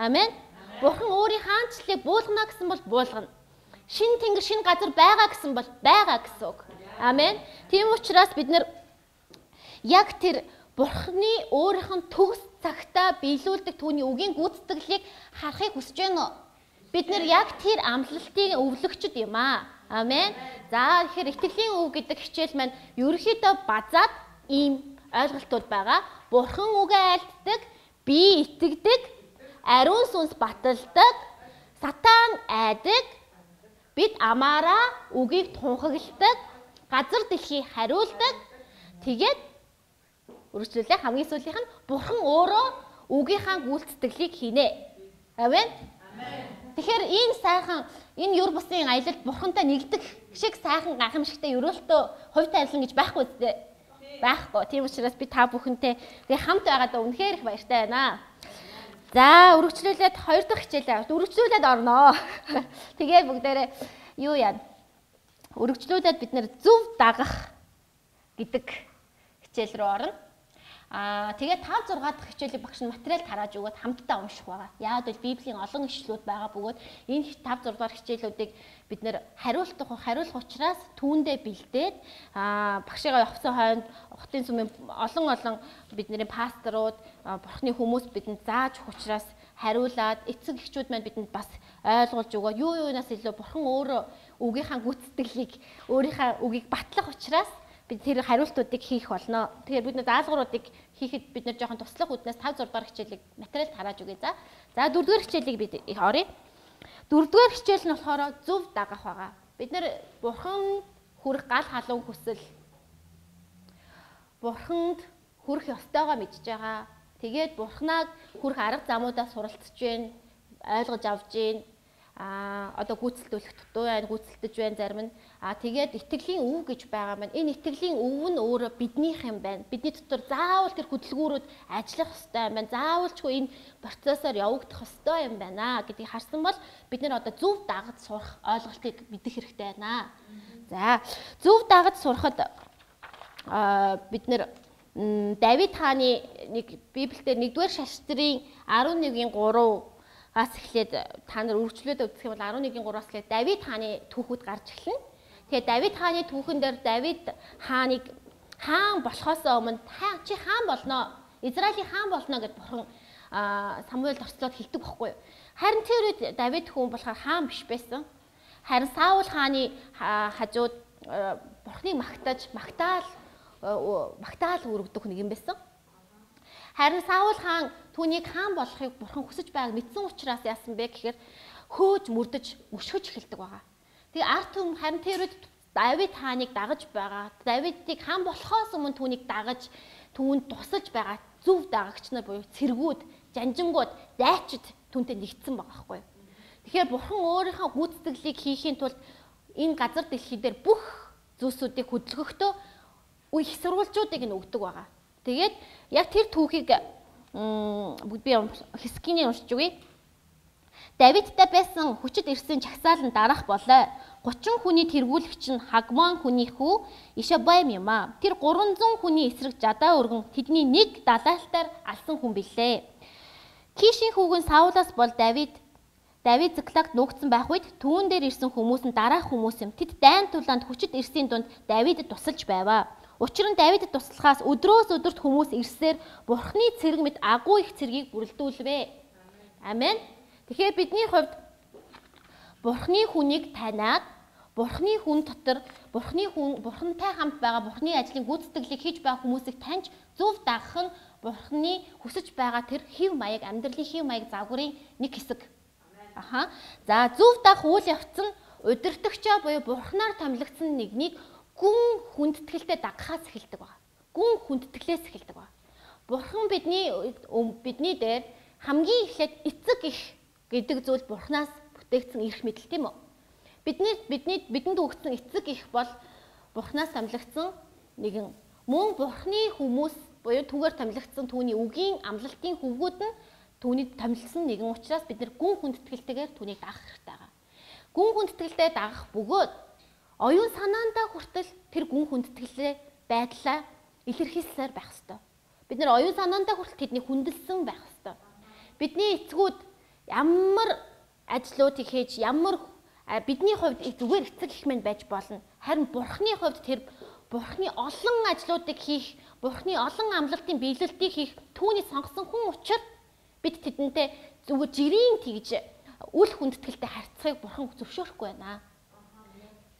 Амен. Бурхан өөрийн хаанчлалыг буулгана гэсэн бол буулгана. Шин тэнгэр шин газар байгаа гэсэн бол байгаа гэсэн үг. Амен. Тийм учраас бид нар яг тэр Бурханы өөрийнх нь төгс цагтаа биелүүлдэг түүний үгийн гүйцэтгэлийг харахыг хүсэж байна уу? Бид нар яг тэр амлалтын өвлөгчд юм аа. Амен. За тэгэхээр итгэлийн үг гэдэг хичээл маань ерөөхдөө базаад ийм ойлголтууд байгаа. Бурхан үгээ айлддаг, би итгэдэг, ариун сүнс баталдаг, сатан айдаг, бид амаараа үгийг тунхагладаг, газар дэлхий хариулдаг. Тэгээд үргэлжлүүлээ хамгийн сүүлийнх нь бурхан өөрөө үгийнхаа гүйцэтгэлийг хийнэ. Амен. Тэгэхээр энэ сайхан энэ юр бусын аялалд бурхантай нэгдэх шиг сайхан гахамшигтай ерөөлтөө хувьтай ажиллана гэж байхгүй үстэй. Байхгүй. Тийм учраас би та бүхэнтэй тэгээ хамт байгаадаа үнэхээр их баяртай байна. За өргөжлүүлээд хоёр дахь хичээлээ өргөжлүүлээд орноо. Тэгээ бүгдээрээ юу яа. Өргөжлүүлээд бид нэр зөв дагах гэдэг хичээл рүү орно. Аа тэгээд 5 6 дахь хичээлийн багш нь материал тарааж өгөөд хамтдаа унших байгаа. Яагаад гэвэл Библийн олон ишлүүд байгаа бөгөөд энэ 5 6 дахь хичээлүүдийг бид нэр хариултах хариулах учраас түүндээ бэлдээд аа багшигаа явсан хойнд хотын сүмийн олон олон бидний пасторууд бурхны хүмүүс бидэнд зааж өгөх учраас хариулаад эцэг эхчүүд маань бидэнд бас ойлгуулж өгөө юу юунаас илүү бурхан өөрөө үгийнхаа гүйцэтгэлийг өөрийнхөө үгийг батлах учраас бид тэр хариултуудыг хийх болно. Тэгэхээр бид нэ даалгавруудыг хийхэд бид нэр жоохон туслах үднээс 5 6 дугаар хичээлийг материал тарааж өгье за. За 4 дугаар хичээлийг бид оръё. 4 дугаар хичээл нь болохоор зөв дагах байгаа. Бид нэр бурхан хүрх гал халуун хүсэл бурханд хүрх ёстойгоо мэдж байгаа. Тэгээд бурхнаад хүрх арга замуудаа суралцж гээ, ойлгож авж гээ а одоо гүйцэлдүүлэх дутуу байна, гүйцэлдэж байна зарим нь. А тэгээд итгэлийн өв гэж байгаа маань энэ итгэлийн өв нь өөрөө биднийх юм байна. Бидний дотор заавал тэр хөдөлгүүрүүд ажиллах ёстой юм байна. Заавалчгүй энэ процессор явагдах ёстой юм байна гэдгийг харсан бол бид нэр одоо зөв дагаж сурах ойлголтыг мэдэх хэрэгтэй байна. За зөв дагаж сурахад бид нэр Давид хааны нэг Библиэлд 1-р шаштрын 11-ийн 3 аас эхлээд та нар үргэлжлүүлээд үзэх юм бол 11-ийн 3-аас эхлээд Давид хааны түүхүүд гарч эхэлнэ. Тэгээ Давид хааны түүхэн дээр Давид хааныг хаан болохоос өмнө чи хаан болноо. Израилийн хаан болно гэд бурхан Самуэль орцлоод хэлдэг байхгүй юу? Харин тэр үед Давид хүн болохоор хаан биш байсан. Харин Саул хааны хажууд бурхныг магтаж, магтаал магтаал өргөдөх нэг юм байсан. Харин Саул хаан түүнийг хаан болохыг бурхан хүсэж байгааг мэдсэн учраас яасан бэ гэхээр хөөж мөрдөж өшгөж эхэлдэг байгаа. Тэгээ арт түм харин тэр үед Давид хааныг дагаж байгаа. Давидыг хаан болохоос өмнө түүнийг дагаж түүнд тусалж байгаа зөв дагагч нар буюу цэргүүд, жанжингууд, зайчид түүнтэй нэгдсэн байгаа байхгүй. Тэгэхээр бурхан өөрийнхөө гүйцэтгэлийг хийхийн тулд энэ газар дэлхий дээр бүх зүйлсүүдийг хөдөлгөхдөө их сурвалжуудыг нь өгдөг байгаа. Тэгээд яг тэр түүхийг би хэсгийн уншиж үгэй. Давидтай байсан хүчит ирсэн чагсаал нь дарах болоо. 30 хүний тэргүүлэгч нь Хагмон хүний хүү Ишабайм юм аа. Тэр 300 хүний эсрэг жадаа өргөн тэдний нэг далайлтаар алсан хүн билээ. Кишийн хүүгэн Саулаас бол Давид Давид Зиклагт нуугдсан байх үед түүн дээр ирсэн хүмүүс нь дараах хүмүүс юм. Тэд дайн тулаанд хүчит ирсийн дунд Давидд тусалж байваа. Учир нь Давидд туслахаас өдрөөс өдөрт хүмүүс ирсээр Бурхны цэрэг мэд агуу их цэргийг бүрэлдүүлвэ. Амен. Тэгэхээр бидний хувьд Бурхны хүнийг таниад Бурхны хүн дотор Бурхны хүн Бурхантай хамт байгаа Бурхны ажлын гүйцэтгэлийг хийж байгаа хүмүүсийг таньж зөв дагах нь Бурхны хүсэж байгаа тэр хев маяг амьдралын хев маяг загварын нэг хэсэг. Аха. За зөв дагах үйл явц нь удирдахчаа буюу Бурхнаар томилогдсон нэгнийг гүн хүндэтгэлтэй дагахаас эхэлдэг байна. Гүн хүндэтгэлээс эхэлдэг байна. Бурхан бидний бидний дээр хамгийн эхлээд эцэг их гэдэг зүйл бурхнаас бүтээгдсэн эрх мэдэл тийм үү? Бидний бидний бидэнд өгсөн эцэг их бол бурхнаас томилогдсон нэгэн мөн бурхны хүмүүс буюу түгээр томилогдсон түүний үгийн амлалтын хөвгүүд нь түүний томилсон нэгэн учраас бид нар гүн хүндэтгэлтэйгээр түүнийг дагах хэрэгтэй байгаа. Гүн хүндэтгэлтэй дагах бөгөөд оюун санаандаа хүртэл тэр гүн хүндэтгэлээ байдлаа илэрхийлсээр байх ёстой. Бид нар оюун санаандаа хүртэл тэдний хүндэлсэн байх ёстой. Бидний эцгүүд ямар ажлуудыг хийж ямар бидний хувьд зүгээр эцэг их мэн байж болно. Харин бурхны хувьд тэр бурхны олон ажлуудыг хийх, бурхны олон амлалтын биелэлтийг хийх түүний сонгосон хүн учраас бид тэдэнтэй зүгээр жирийн тэгж үл хүндэтгэлтэй харьцахыг бурхан зөвшөөрөхгүй байна.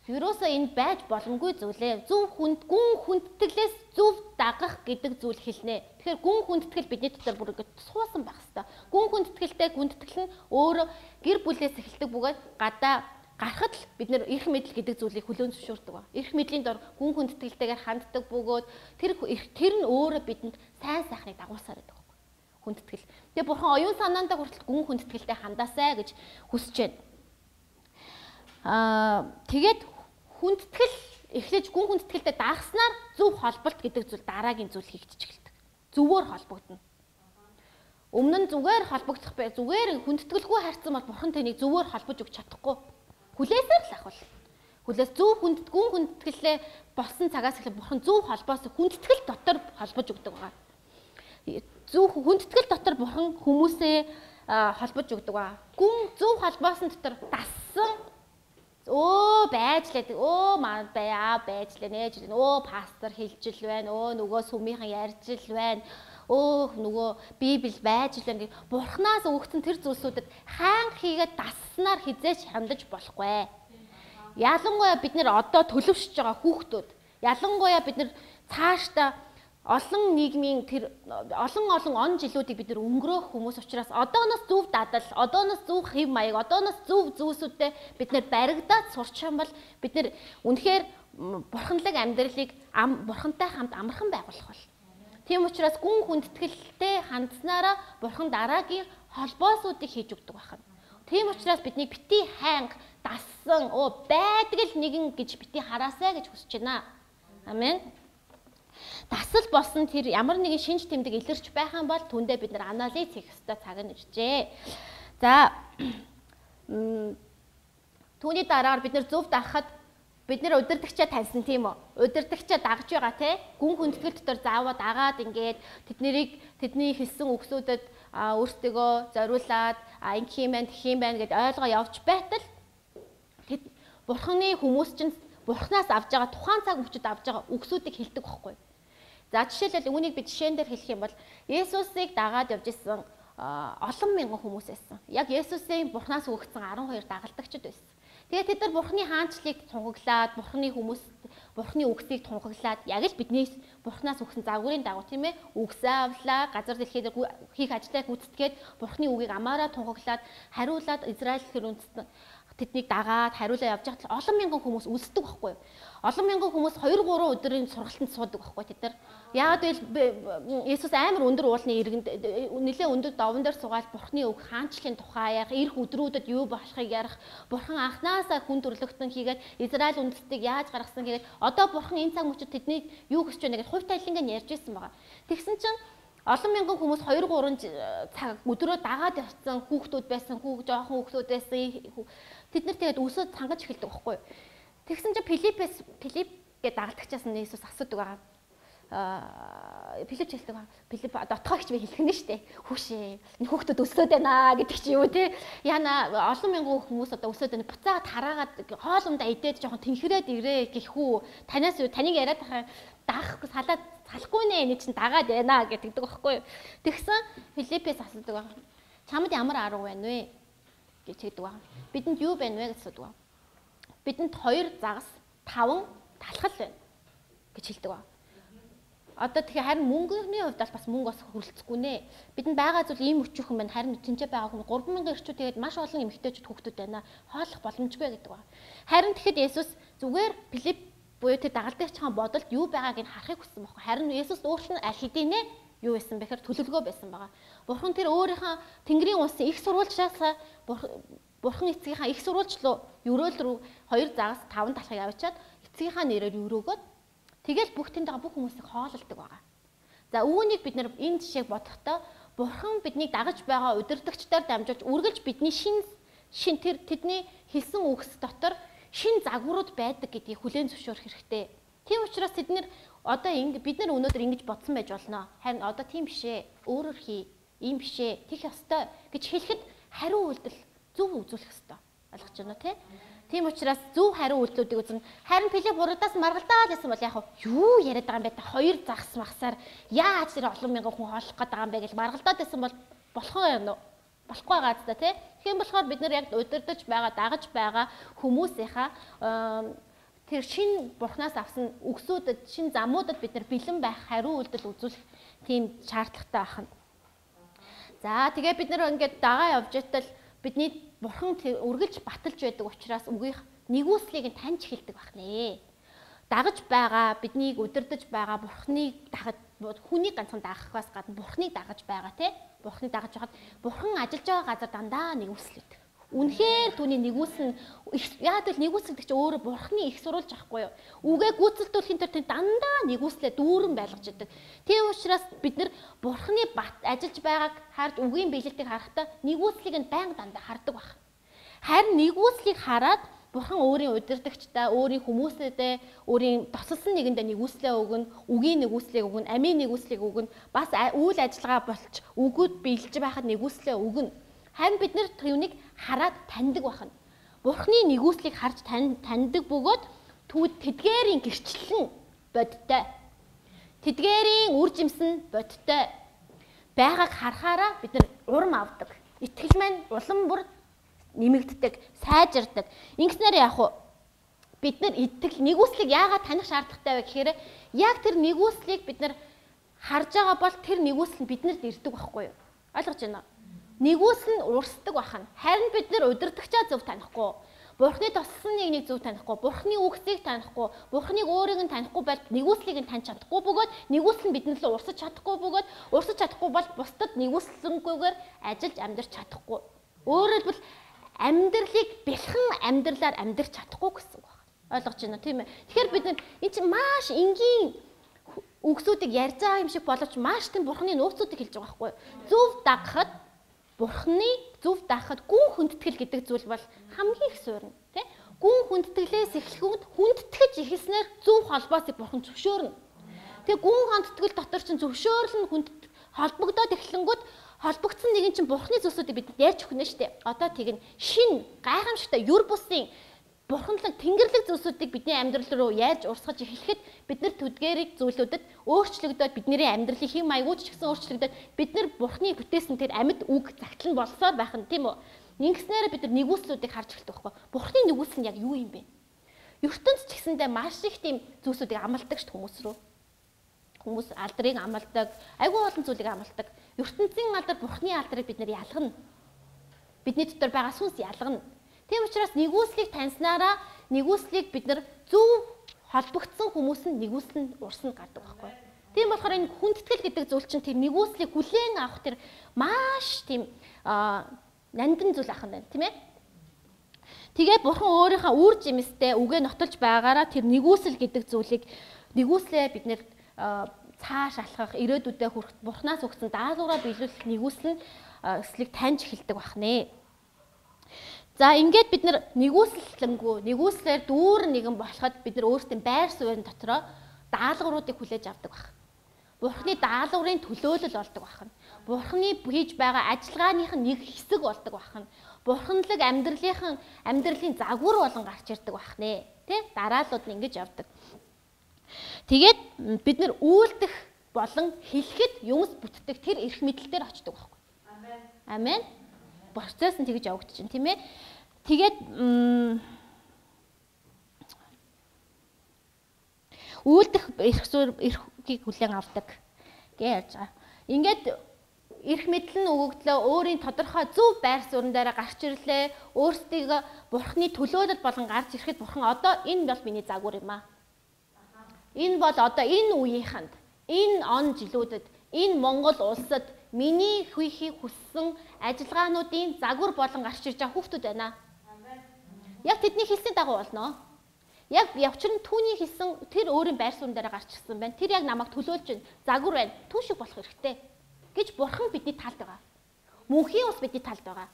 Ерөөсөө энэ байж боломгүй зүйлээ. Зөв хүнд гүн хүндэтгэлээс зөв дагах гэдэг зүйл хэлнэ. Тэгэхээр гүн хүндэтгэл бидний дотор бүр ингэ суусан байх хэвээр. Гүн хүндэтгэлтэй хүндэтгэл нь өөрөө гэр бүлээс эхэлдэг бөгөөд гадаа гарахад л бид нэр эрх мэдэл гэдэг зүйлийг хүлээн зөвшөөрдөг ба. Эрх мэдлийн дор гүн хүндэтгэлтэйгээр ханддаг бөгөөд тэр тэр нь өөрөө бидэнд сайн сайхныг дагуулсаар байдаг. Хүндэтгэл. Тэгээ бурхан оюун санаандаа хүртэл гүн хүндэтгэлтэй хандаасай гэж хүсэж байна. Аа тэгээд хүндэтгэл эхлэж гүн хүндэтгэлтэй дагснаар зөв холболт гэдэг зүйл дараагийн зүйл хийгдэж эхэлдэг. Зөвөөр холбогдно. Өмнө нь зүгээр холбогдох бай. Зүгээр хүндэтгэлгүй харьцсан бол бурхан таныг зөвөөр холбож өгч чадахгүй. Хүлээсээр л ахвал. Хүлээс зөв хүндэт гүн хүндэтгэлээ болсон цагаас эхлээ бурхан зөв холбоос хүндэтгэл дотор холбож өгдөг байгаа. Зөв хүндэтгэл дотор бурхан хүмүүсээ холбож өгдөг ба. Гүн зөв холбоосон дотор дассан өө байж лээ өө маа бая байж лээ нээж лээ өө пастор хэлж л байна. Өө нөгөө сүмийнхэн ярьж л байна. Өө нөгөө библ байж л гэх. Бурхнаас өгсөн тэр зүйлсүүдэд хаан хийгээд дасснаар хизээч хямдаж болохгүй. Ялангуяа бид нэр одоо төлөвшөж байгаа хүүхдүүд ялангуяа бид нэр цаашдаа олон нийгмийн тэр олон олон он жилүүдийг бид нар өнгөрөөх хүмүүс учраас одооноос зөв дадал, одооноос зөв хэв маяг, одооноос зөв зүйлсүүдтэй бид нар баригдаад сурч юм бол бид нар үнэхээр бурханлаг амьдралыг бурхантай хамт амархан байгуулах бол. Тийм учраас гүн хүндэтгэлтэй хандсанараа бурхан дараагийн холбоосуудыг хийж өгдөг байна. Тийм учраас бидний бити хайнг дассан оо байдаг л нэгэн гэж бити хараасаа гэж хүсэж байна. Амен дасал болсон тэр ямар нэгэн шинж тэмдэг илэрч байх юм бол түндэ бид нар анализ хийх ёстой цаг нь иржээ. За түүний дараагаар бид нар зөв дагахад бид нэр удирдахчаа таньсан тийм үү? Удирдахчаа дагж байгаа те. Гүн хүндэтгэл дотор зааваа дагаад ингээд тэднийг тэдний хэлсэн үгсүүдэд өөртөө зориулаад ингэ юм байна, юм байна гэд ойлгоо явж байтал бурханы хүмүүс чинь бурхнаас авж байгаа тухайн цаг мөчөд авж байгаа үгсүүдийг хэлдэг байхгүй юу? За жишээлбэл үүнийг би жишээн дээр хэлэх юм бол Есүсийг дагаад явж исэн олон мянган хүмүүс байсан. Яг Есүсийн Бурханаас өгөгдсөн 12 дагалдагчд байсан. Тэгээд тэд нар Бурхны хаанчлыг тунхаглаад, Бурхны хүмүүс, Бурхны үгсийг тунхаглаад яг л биднээс Бурхнаас өгсөн загварын дагуу тийм ээ үгсээ авлаа, газар дэлхийд хийх ажлаа гүйцэтгээд Бурхны үгийг амаараа тунхаглаад хариулаад Израиль хэр үндэстэн тэднийг дагаад хариулаа явж хат олон мянган хүмүүс үлсдэг байхгүй юу? Олон мянган хүмүүс 2 3 өдрийн сургалтанд суудаг байхгүй тэд нар. Яагаад вэ? Есүс амар өндөр уулны иргэнд нэлээ өндөр даван дээр суугаад Бурхны үг хаанчлалын тухай ярих, ирэх өдрүүдэд юу болохыг ярих, Бурхан анхнаасаа хүн төрлөختөн хийгээд Израиль үндэстнийг яаж гаргасан хийгээд одоо Бурхан энэ цаг мөчид тэднийг юу гэж байна гэж хувь тавилангаа ярьж ирсэн байгаа. Тэгсэн чинь олон мянган хүмүүс 2 3 цаг өдрөө дагаад явсан хүүхдүүд байсан, хүүхд жоохон хүүхдүүд байсан. Тэд нар тэгээд өсөөд цангаж эхэлдэг байхгүй юу? Тэгсэн чинь Филиппээс Филипп гэдэг дагалдагчаас нь Иесус асуудаг байгаа. Аа Филипп хэлдэг байгаа. Филипп дотгоогч би хэлэх нь дээ. Хүүшээ. Энэ хүүхдүүд өсөөд байна гэдэг чи юу те. Яна олон мянган хүмүүс одоо өсөөд байна. Буцаагаад хараагаад хоолундаа идээд жоохон тэнхрээд ирээ гэх үү. Танаас юу таныг яриад байгаа даахгүй салаад салахгүй нэ энэ чинь дагаад байна гэдэг байхгүй юу. Тэгсэн Филиппээс асуудаг байгаа. Чамд ямар арга байна вэ? гэж хэлдэг байгаа. Бидэнд юу байна вэ гэж асуудаг байгаа бидэнд 2 загас 5 талхал байна гэж хэлдэг ба. Одоо тэгэхээр харин мөнгөний хувьд бас мөнгө бас хөрөлцөхгүй нэ. Бидэнд байгаа зүйл ийм өчүүхэн байна. Харин тэнцээ байгаа хүн 3000 эрчүүд тэгээд маш олон эмэгтэйчүүд хүүхдүүд байна. Хооллох боломжгүй гэдэг ба. Харин тэгэхэд Есүс зүгээр Филипп буюу тэр дагалдагчхан бодолд юу байгааг нь харахыг хүссэн байхгүй. Харин Есүс өөрт нь аль хэдийн нэ юу байсан бэхээр төлөвлөгөө байсан байгаа. Бурхан тэр өөрийнхөө Тэнгэрийн улсын их сурвалжаас Бурхан эцгийнхаа их сурвалж руу өрөөл рүү хоёр загас таван талхыг авчиад эцгийнхаа нэрээр өрөөгөөд тэгэл бүх тэнд байгаа бүх хүмүүсийг хоололдог байгаа. За үүнийг бид нэр энэ жишээг бодохдоо Бурхан биднийг дагаж байгаа удирдагчдаар дамжуулж үргэлж бидний шин шин тэр тэдний хэлсэн үгс дотор шин загварууд байдаг гэдгийг хүлээн зөвшөөрөх хэрэгтэй. Тийм учраас тэд нэр одоо ингэ бид нар өнөөдөр ингэж бодсон байж болно. Харин одоо тийм бишээ. Өөрөөр хий. Ийм бишээ. Тих ёстой гэж хэлэхэд хариу үйлдэл зөв үзүүлэх ёстой. Ойлгож байна уу те? Тийм учраас зөв хариу үйлдэлүүдийг үзэн харин Филипп урагдаас маргалдаад байсан бол яг юу яриад байгаа юм бэ хоёр загас махсаар яаж тэр олон мянган хүн хооллох гээд байгаа юм бэ гэж маргалдаад байсан бол болох юм уу? Болохгүй байгаа ч та тий. Тэгэхээр болохоор бид нар яг удирдах байгаа, дагаж байгаа хүмүүсийнхаа тэр шин бурхнаас авсан өгсүүдэд, шин замуудад бид нар бэлэн байх хариу үйлдэл үзүүлэх тийм шаардлагатай байна. За тэгээ бид нар ингээд дагаа явж байтал бидний бурхан үргэлж баталж байдаг учраас үгийнх нэгүслийг нь таньж хэлдэг байна. Дагаж байгаа, биднийг удирдах байгаа бурхныг дагаж хүнийг ганцхан дагахаас гадна бурхныг дагаж байгаа тий. Бурхныг дагаж байхад бурхан ажиллаж байгаа газар дандаа нэгүсэл байдаг. Үнэхээр түүний нэгүсэл яад л нэгүсэл гэдэг чинь өөрөө бурхны их сурулж авахгүй юу. Үгээ гүйцэлдүүлэхийн төр тэнд дандаа нэгүслээ дүүрэн байлгаж идэг. Тийм учраас бид нар бурхны бат ажиллаж байгааг харж үгийн биелэлтийг харахтаа нэгүслийг нь байнга дандаа хардаг баг. Харин нэгүслийг хараад Бурхан өөрийн удирдагчтай, өөрийн хүмүүсээдээ, өөрийн тосолсон нэгэндээ нэгүслээ өгнө, үгийн нэгүслийг өгнө, амийн нэгүслийг өгнө, бас үйл ажиллагаа болч үгүүд биелж байхад нэгүслээ өгнө. Харин бид нэр түүнийг хараад таньдаг бахна. Бурхны нэгүслийг харж таньдаг бөгөөд түүд тэдгээрийн гэрчлэн бодтой. Тэдгээрийн үр жимсэн бодтой. Байгааг харахаараа бид нар урам авдаг. Итгэл маань улам бүр нэмэгддэг, сайжирдаг. Ингэснээр яг уу бид нар итгэл нэгүслийг яагаад таних шаардлагатай вэ гэхээр яг тэр нэгүслийг бид нар харж байгаа бол тэр нэгүсэл нь биднэрд ирдэг байхгүй юу? Ойлгож байна уу? Нэгүсэл нь урсдаг бахна. Харин бид нар удирдахчаа зөв танихгүй. Бурхны туссан нэгнийг зөв танихгүй, Бурхны үгсийг танихгүй, Бурхныг өөрийг нь танихгүй бол нэгүслийг нь таних чадахгүй бөгөөд нэгүсэл нь биднээс урсаж чадахгүй бөгөөд урсаж чадахгүй бол бусдад нэгүслэнгүйгээр ажиллаж амьдарч чадахгүй. Өөрөөр хэлбэл амьдралыг бэлхэн амьдралаар амьдрч чадахгүй гэсэн үг байна. Ойлгож байна тийм ээ. Тэгэхээр бид нар эн чинь маш энгийн үгсүүдийг ярьж байгаа юм шиг боловч маш тийм бурхны нууцуудыг хэлж байгаа байхгүй юу? Зөв дагахад Бурхны зөв даахад гүн хүндэтгэл гэдэг зүйл бол хамгийн их суурна тий? Гүн хүндэтгэлээс эхлэхэд хүндэтгэж эхэлснээр зөв холбоосыг бурхан зөвшөөрнө. Тэгээ гүн хүндэтгэл дотор чинь зөвшөөрлөн хүнд холбогдоод эхлэнгүүт холбогдсон нэгэн чинь бурхны зүйлсүүдийг бид ярьж өгнө дээ. Одоо тэг нь шин гайхамшигтай юр бусын бурханлаг тэнгэрлэг зүйлсүүдийг бидний амьдрал руу яаж урсгаж эхлэхэд бид нар түдгэрийг зүйлүүдэд өөрчлөгдөд бидний амьдралын хэм маягууд ч гэсэн өөрчлөгдөд бид нар бурхны бүтээсэн тэр амьд үг загтлан болсоор байх нь тийм үү? Ингэснээр бид нар нэгүслүүдийг харж эхэлдэг байхгүй. Бурхны нэгүсэл нь яг юу юм бэ? ертөнд ч гэсэндээ маш их тийм зүйлсүүдийг амалдаг шүү хүмүүс рүү. Хүмүүс алдрыг амалдаг, айгүй олон зүйлийг амалдаг. ертөнцийн алдар, бурхны алдрыг бид нэр ялгана. Бидний дотор байгаа сүнс ялгана. Тийм учраас нэгүслийг таньснараа нэгүслийг бид нар зөв холбогдсон хүмүүс нь нэгүсэл нь урсна гардаг байхгүй. Тийм болохоор энэ хүндэтгэл гэдэг зүйл чинь тэр нэгүслийг хүлээн авах тэр маш тийм нандин зүйл ахын байна тийм ээ. Тэгээд бурхан өөрийнхөө үр жимстэй үгээ нотолж байгаараа тэр нэгүсэл гэдэг зүйлийг нэгүслээ бид нэр цааш алхах ирээдүйдээ хүрэх бурхнаас өгсөн даалгавраа биелүүлэх нэгүсэл эслийг таньж эхэлдэг бахнэ. За ингээд бид нар нэгүслэлэнгүү нэгүслэр дүүр нэгэн болоход бид нар өөрсдийн байр суурин дотроо даалгавруудыг хүлээж авдаг баг. Бурхны даалгаврын төлөөлөл болдог байна. Бурхны хийж байгаа ажиллагааных нь нэг хэсэг болдог байна. Бурханлаг амьдралынхан амьдралын загвар болон гарч ирдэг байна. Тэ? Дараалууд нь ингэж явдаг. Тэгээд бид нар үйлдэх болон хэлэхэд юмс бүтдэг тэр эрх мэдэл дээр очдог байхгүй. Амен. Амен процесс нь тэгж явагдаж байна тийм ээ. Тэгээд үйлдэх эрх эрхийг хүлээн авдаг гэж ярьж байгаа. Ингээд эрх мэдэл нь өгөгдлөө өөрийн тодорхой зөв байр суурин дээр гарч ирлээ. Өөрсдийгөө бурхны төлөөлөл болон гарч ирэхэд бурхан одоо энэ бол миний загвар юм аа. Энэ бол одоо энэ үеийнхэнд энэ он жилүүдэд энэ Монгол улсад миний хийхийг хүссэн ажиллагаануудын загвар болон гарч ирж байгаа хүүхдүүд байна. Яг тэдний хэлсний дагуу болно. Яг явчир нь түүний хэлсэн тэр өөрийн байр суурин дээр гарч ирсэн байна. Тэр яг намайг төлөөлж байна. Загвар байна. Түн шиг болох хэрэгтэй гэж бурхан бидний талд байгаа. Мөнхийн ус бидний талд байгаа.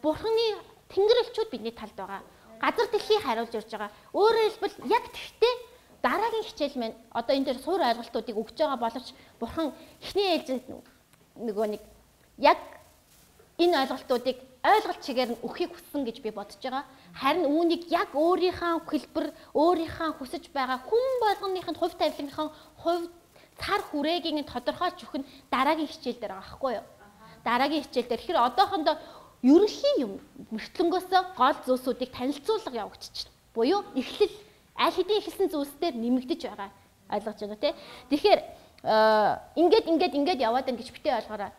Бурханы тэнгэрлэгчүүд бидний талд байгаа. Газар дэлхийг хариулж ирж байгаа. Өөрөөр хэлбэл яг тэгтээ дараагийн хичээл маань одоо энэ дээр суур ойлголтуудыг өгж байгаа боловч бурхан эхний ээлжинд нөгөө нэг яг энэ ойлголтуудыг ойлголт чигээр нь өгөхийг хүссэн гэж би бодож байгаа. Харин үүнийг яг өөрийнхөө хэлбэр, өөрийнхөө хүсэж байгаа хүн болгоныхын хувь тавиланхын хувь цар хүрээгийн тодорхойлж өгөх нь дараагийн хичээл дээр байгаа байхгүй юу? Дараагийн хичээл дээр тэгэхээр одоохондоо ерөнхий юм мөртлөнгөөс гол зүйлсүүдийг танилцуулга явагдчихна. Буюу эхлэл аль хэдийн эхэлсэн зүйлс дээр нэмэгдэж байгаа. Ойлгож байна уу те? Тэгэхээр ингээд ингээд ингээд яваад байна гэж битээ ойлгоорой.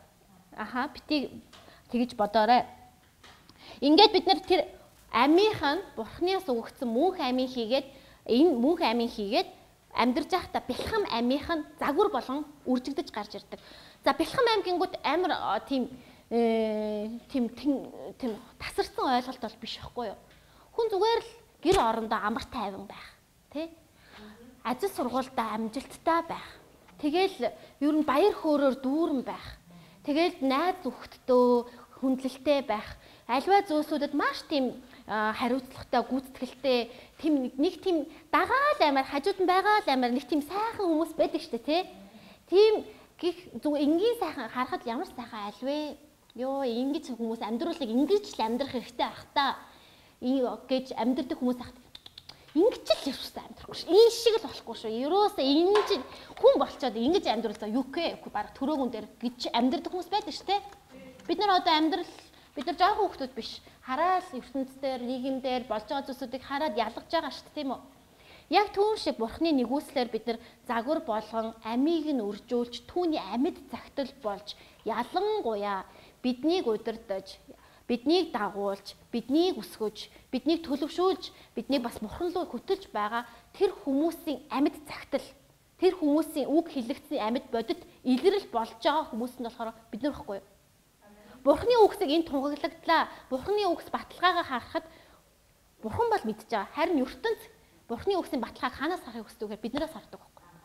Аха битий тэгж бодоорой. Ингээд бид нар тэр амийнх нь бурхнаас өгөгдсөн мөнх амийн хийгээд энэ мөнх амийн хийгээд амьдарч байхдаа бэлхэм амийнх нь загвар болон үржигдэж гарч ирдэг. За бэлхэм аймгингууд амар тийм тийм тийм тасарсан ойлголт бол биш байхгүй юу? Хүн зүгээр л гэр орондоо амар тайван байх, тий? Ажил сургуультай амжилттай байх Тэгэл ер нь баяр хөөрөөр дүүрэн байх. Тэгэл найз зүгтдөө хүндлэлтэй байх. Альва зүйлсүүдэд маш тийм хариуцлагатай, гүйцэтгэлтэй тийм нэг тийм дагаал аймаар хажууд нь байгаа л аймаар нэг тийм сайхан хүмүүс байдаг штэ тий. Тийм гих зүг энгийн сайхан харахад ямар сайхан альвэ? Йоо ингэж хүмүүс амьдруулыг ингэж л амьдрах хэрэгтэй ах та. гэж амьдрдаг хүмүүс ахт Ингэж л ерөөсөө амьдрахгүй шүү. Энэ шиг л болохгүй шүү. Ерөөсөө ингэж хүн болчоод ингэж амьдрал юу гэх вэ? Баг төрөөгөн дээр гэж амьдрэх хүмүүс байдаг шүү, тэ. Бид нар одоо амьдрал бид нар жоохон хүмүүс биш. Хараад ертөнцийн нийгэмдэр болж байгаа зүйлсүүдийг хараад ялгаж байгаа шүү, тийм үү? Яг түүн шиг бурхны нэгүслэр бид нар загвар болгон амийг нь үржүүлж түүний амьд цагтл болж ялангуяа биднийг удирдах биднийг дагуулж, биднийг өсгөж, биднийг төлөвшүүлж, биднийг бас бурхан руу хөтөлж байгаа тэр хүмүүсийн амьд цагтл, тэр хүмүүсийн үг хэлэгдсэн амьд бодит илрэл болж байгаа хүмүүс нь болохоор бид нар байхгүй юу? Бурхны үгсийг энэ тунхаглагдлаа. Бурхны үгс баталгаагаа харахад бурхан бол мэдж байгаа. Харин ертөнц бурхны үгсийн баталгааг ханаас харахыг хүсдэг гэхээр биднээс хардаг байхгүй юу?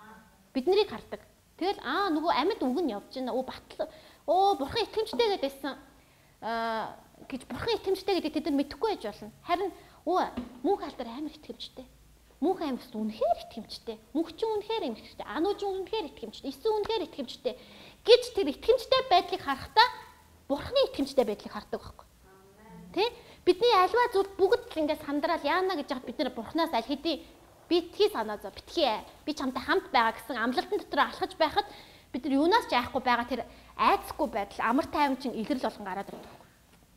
Бид нарыг хардаг. Тэгэл аа нөгөө амьд үг нь явж байна. Оо батал. Оо бурхан итгэмжтэй гэдээсэн. Аа гэж бурхан итгэмжтэй гэдэг тэд нар мэдэхгүй байж болно. Харин өө мөнх алдар амар итгэмжтэй. Мөнх амьс үнэхээр итгэмжтэй. Мөнх чинь үнэхээр итгэмжтэй. Ануу чинь үнэхээр итгэмжтэй. Исэн үнэхээр итгэмжтэй гэж тэр итгэмжтэй байдлыг харахтаа бурханы итгэмжтэй байдлыг хардаг байхгүй. Тэ? Бидний альва зүйл бүгд л ингээд сандрал яана гэж яхад бид нэр бурхнаас аль хэдийн битгий санаа зов битгий би чамтай хамт байгаа гэсэн амлалтын дотор алхаж байхад бид нар юунаас ч айхгүй байгаа тэр айцгүй байдал амар тайван чинь илрэл болгон гараад ирдэг.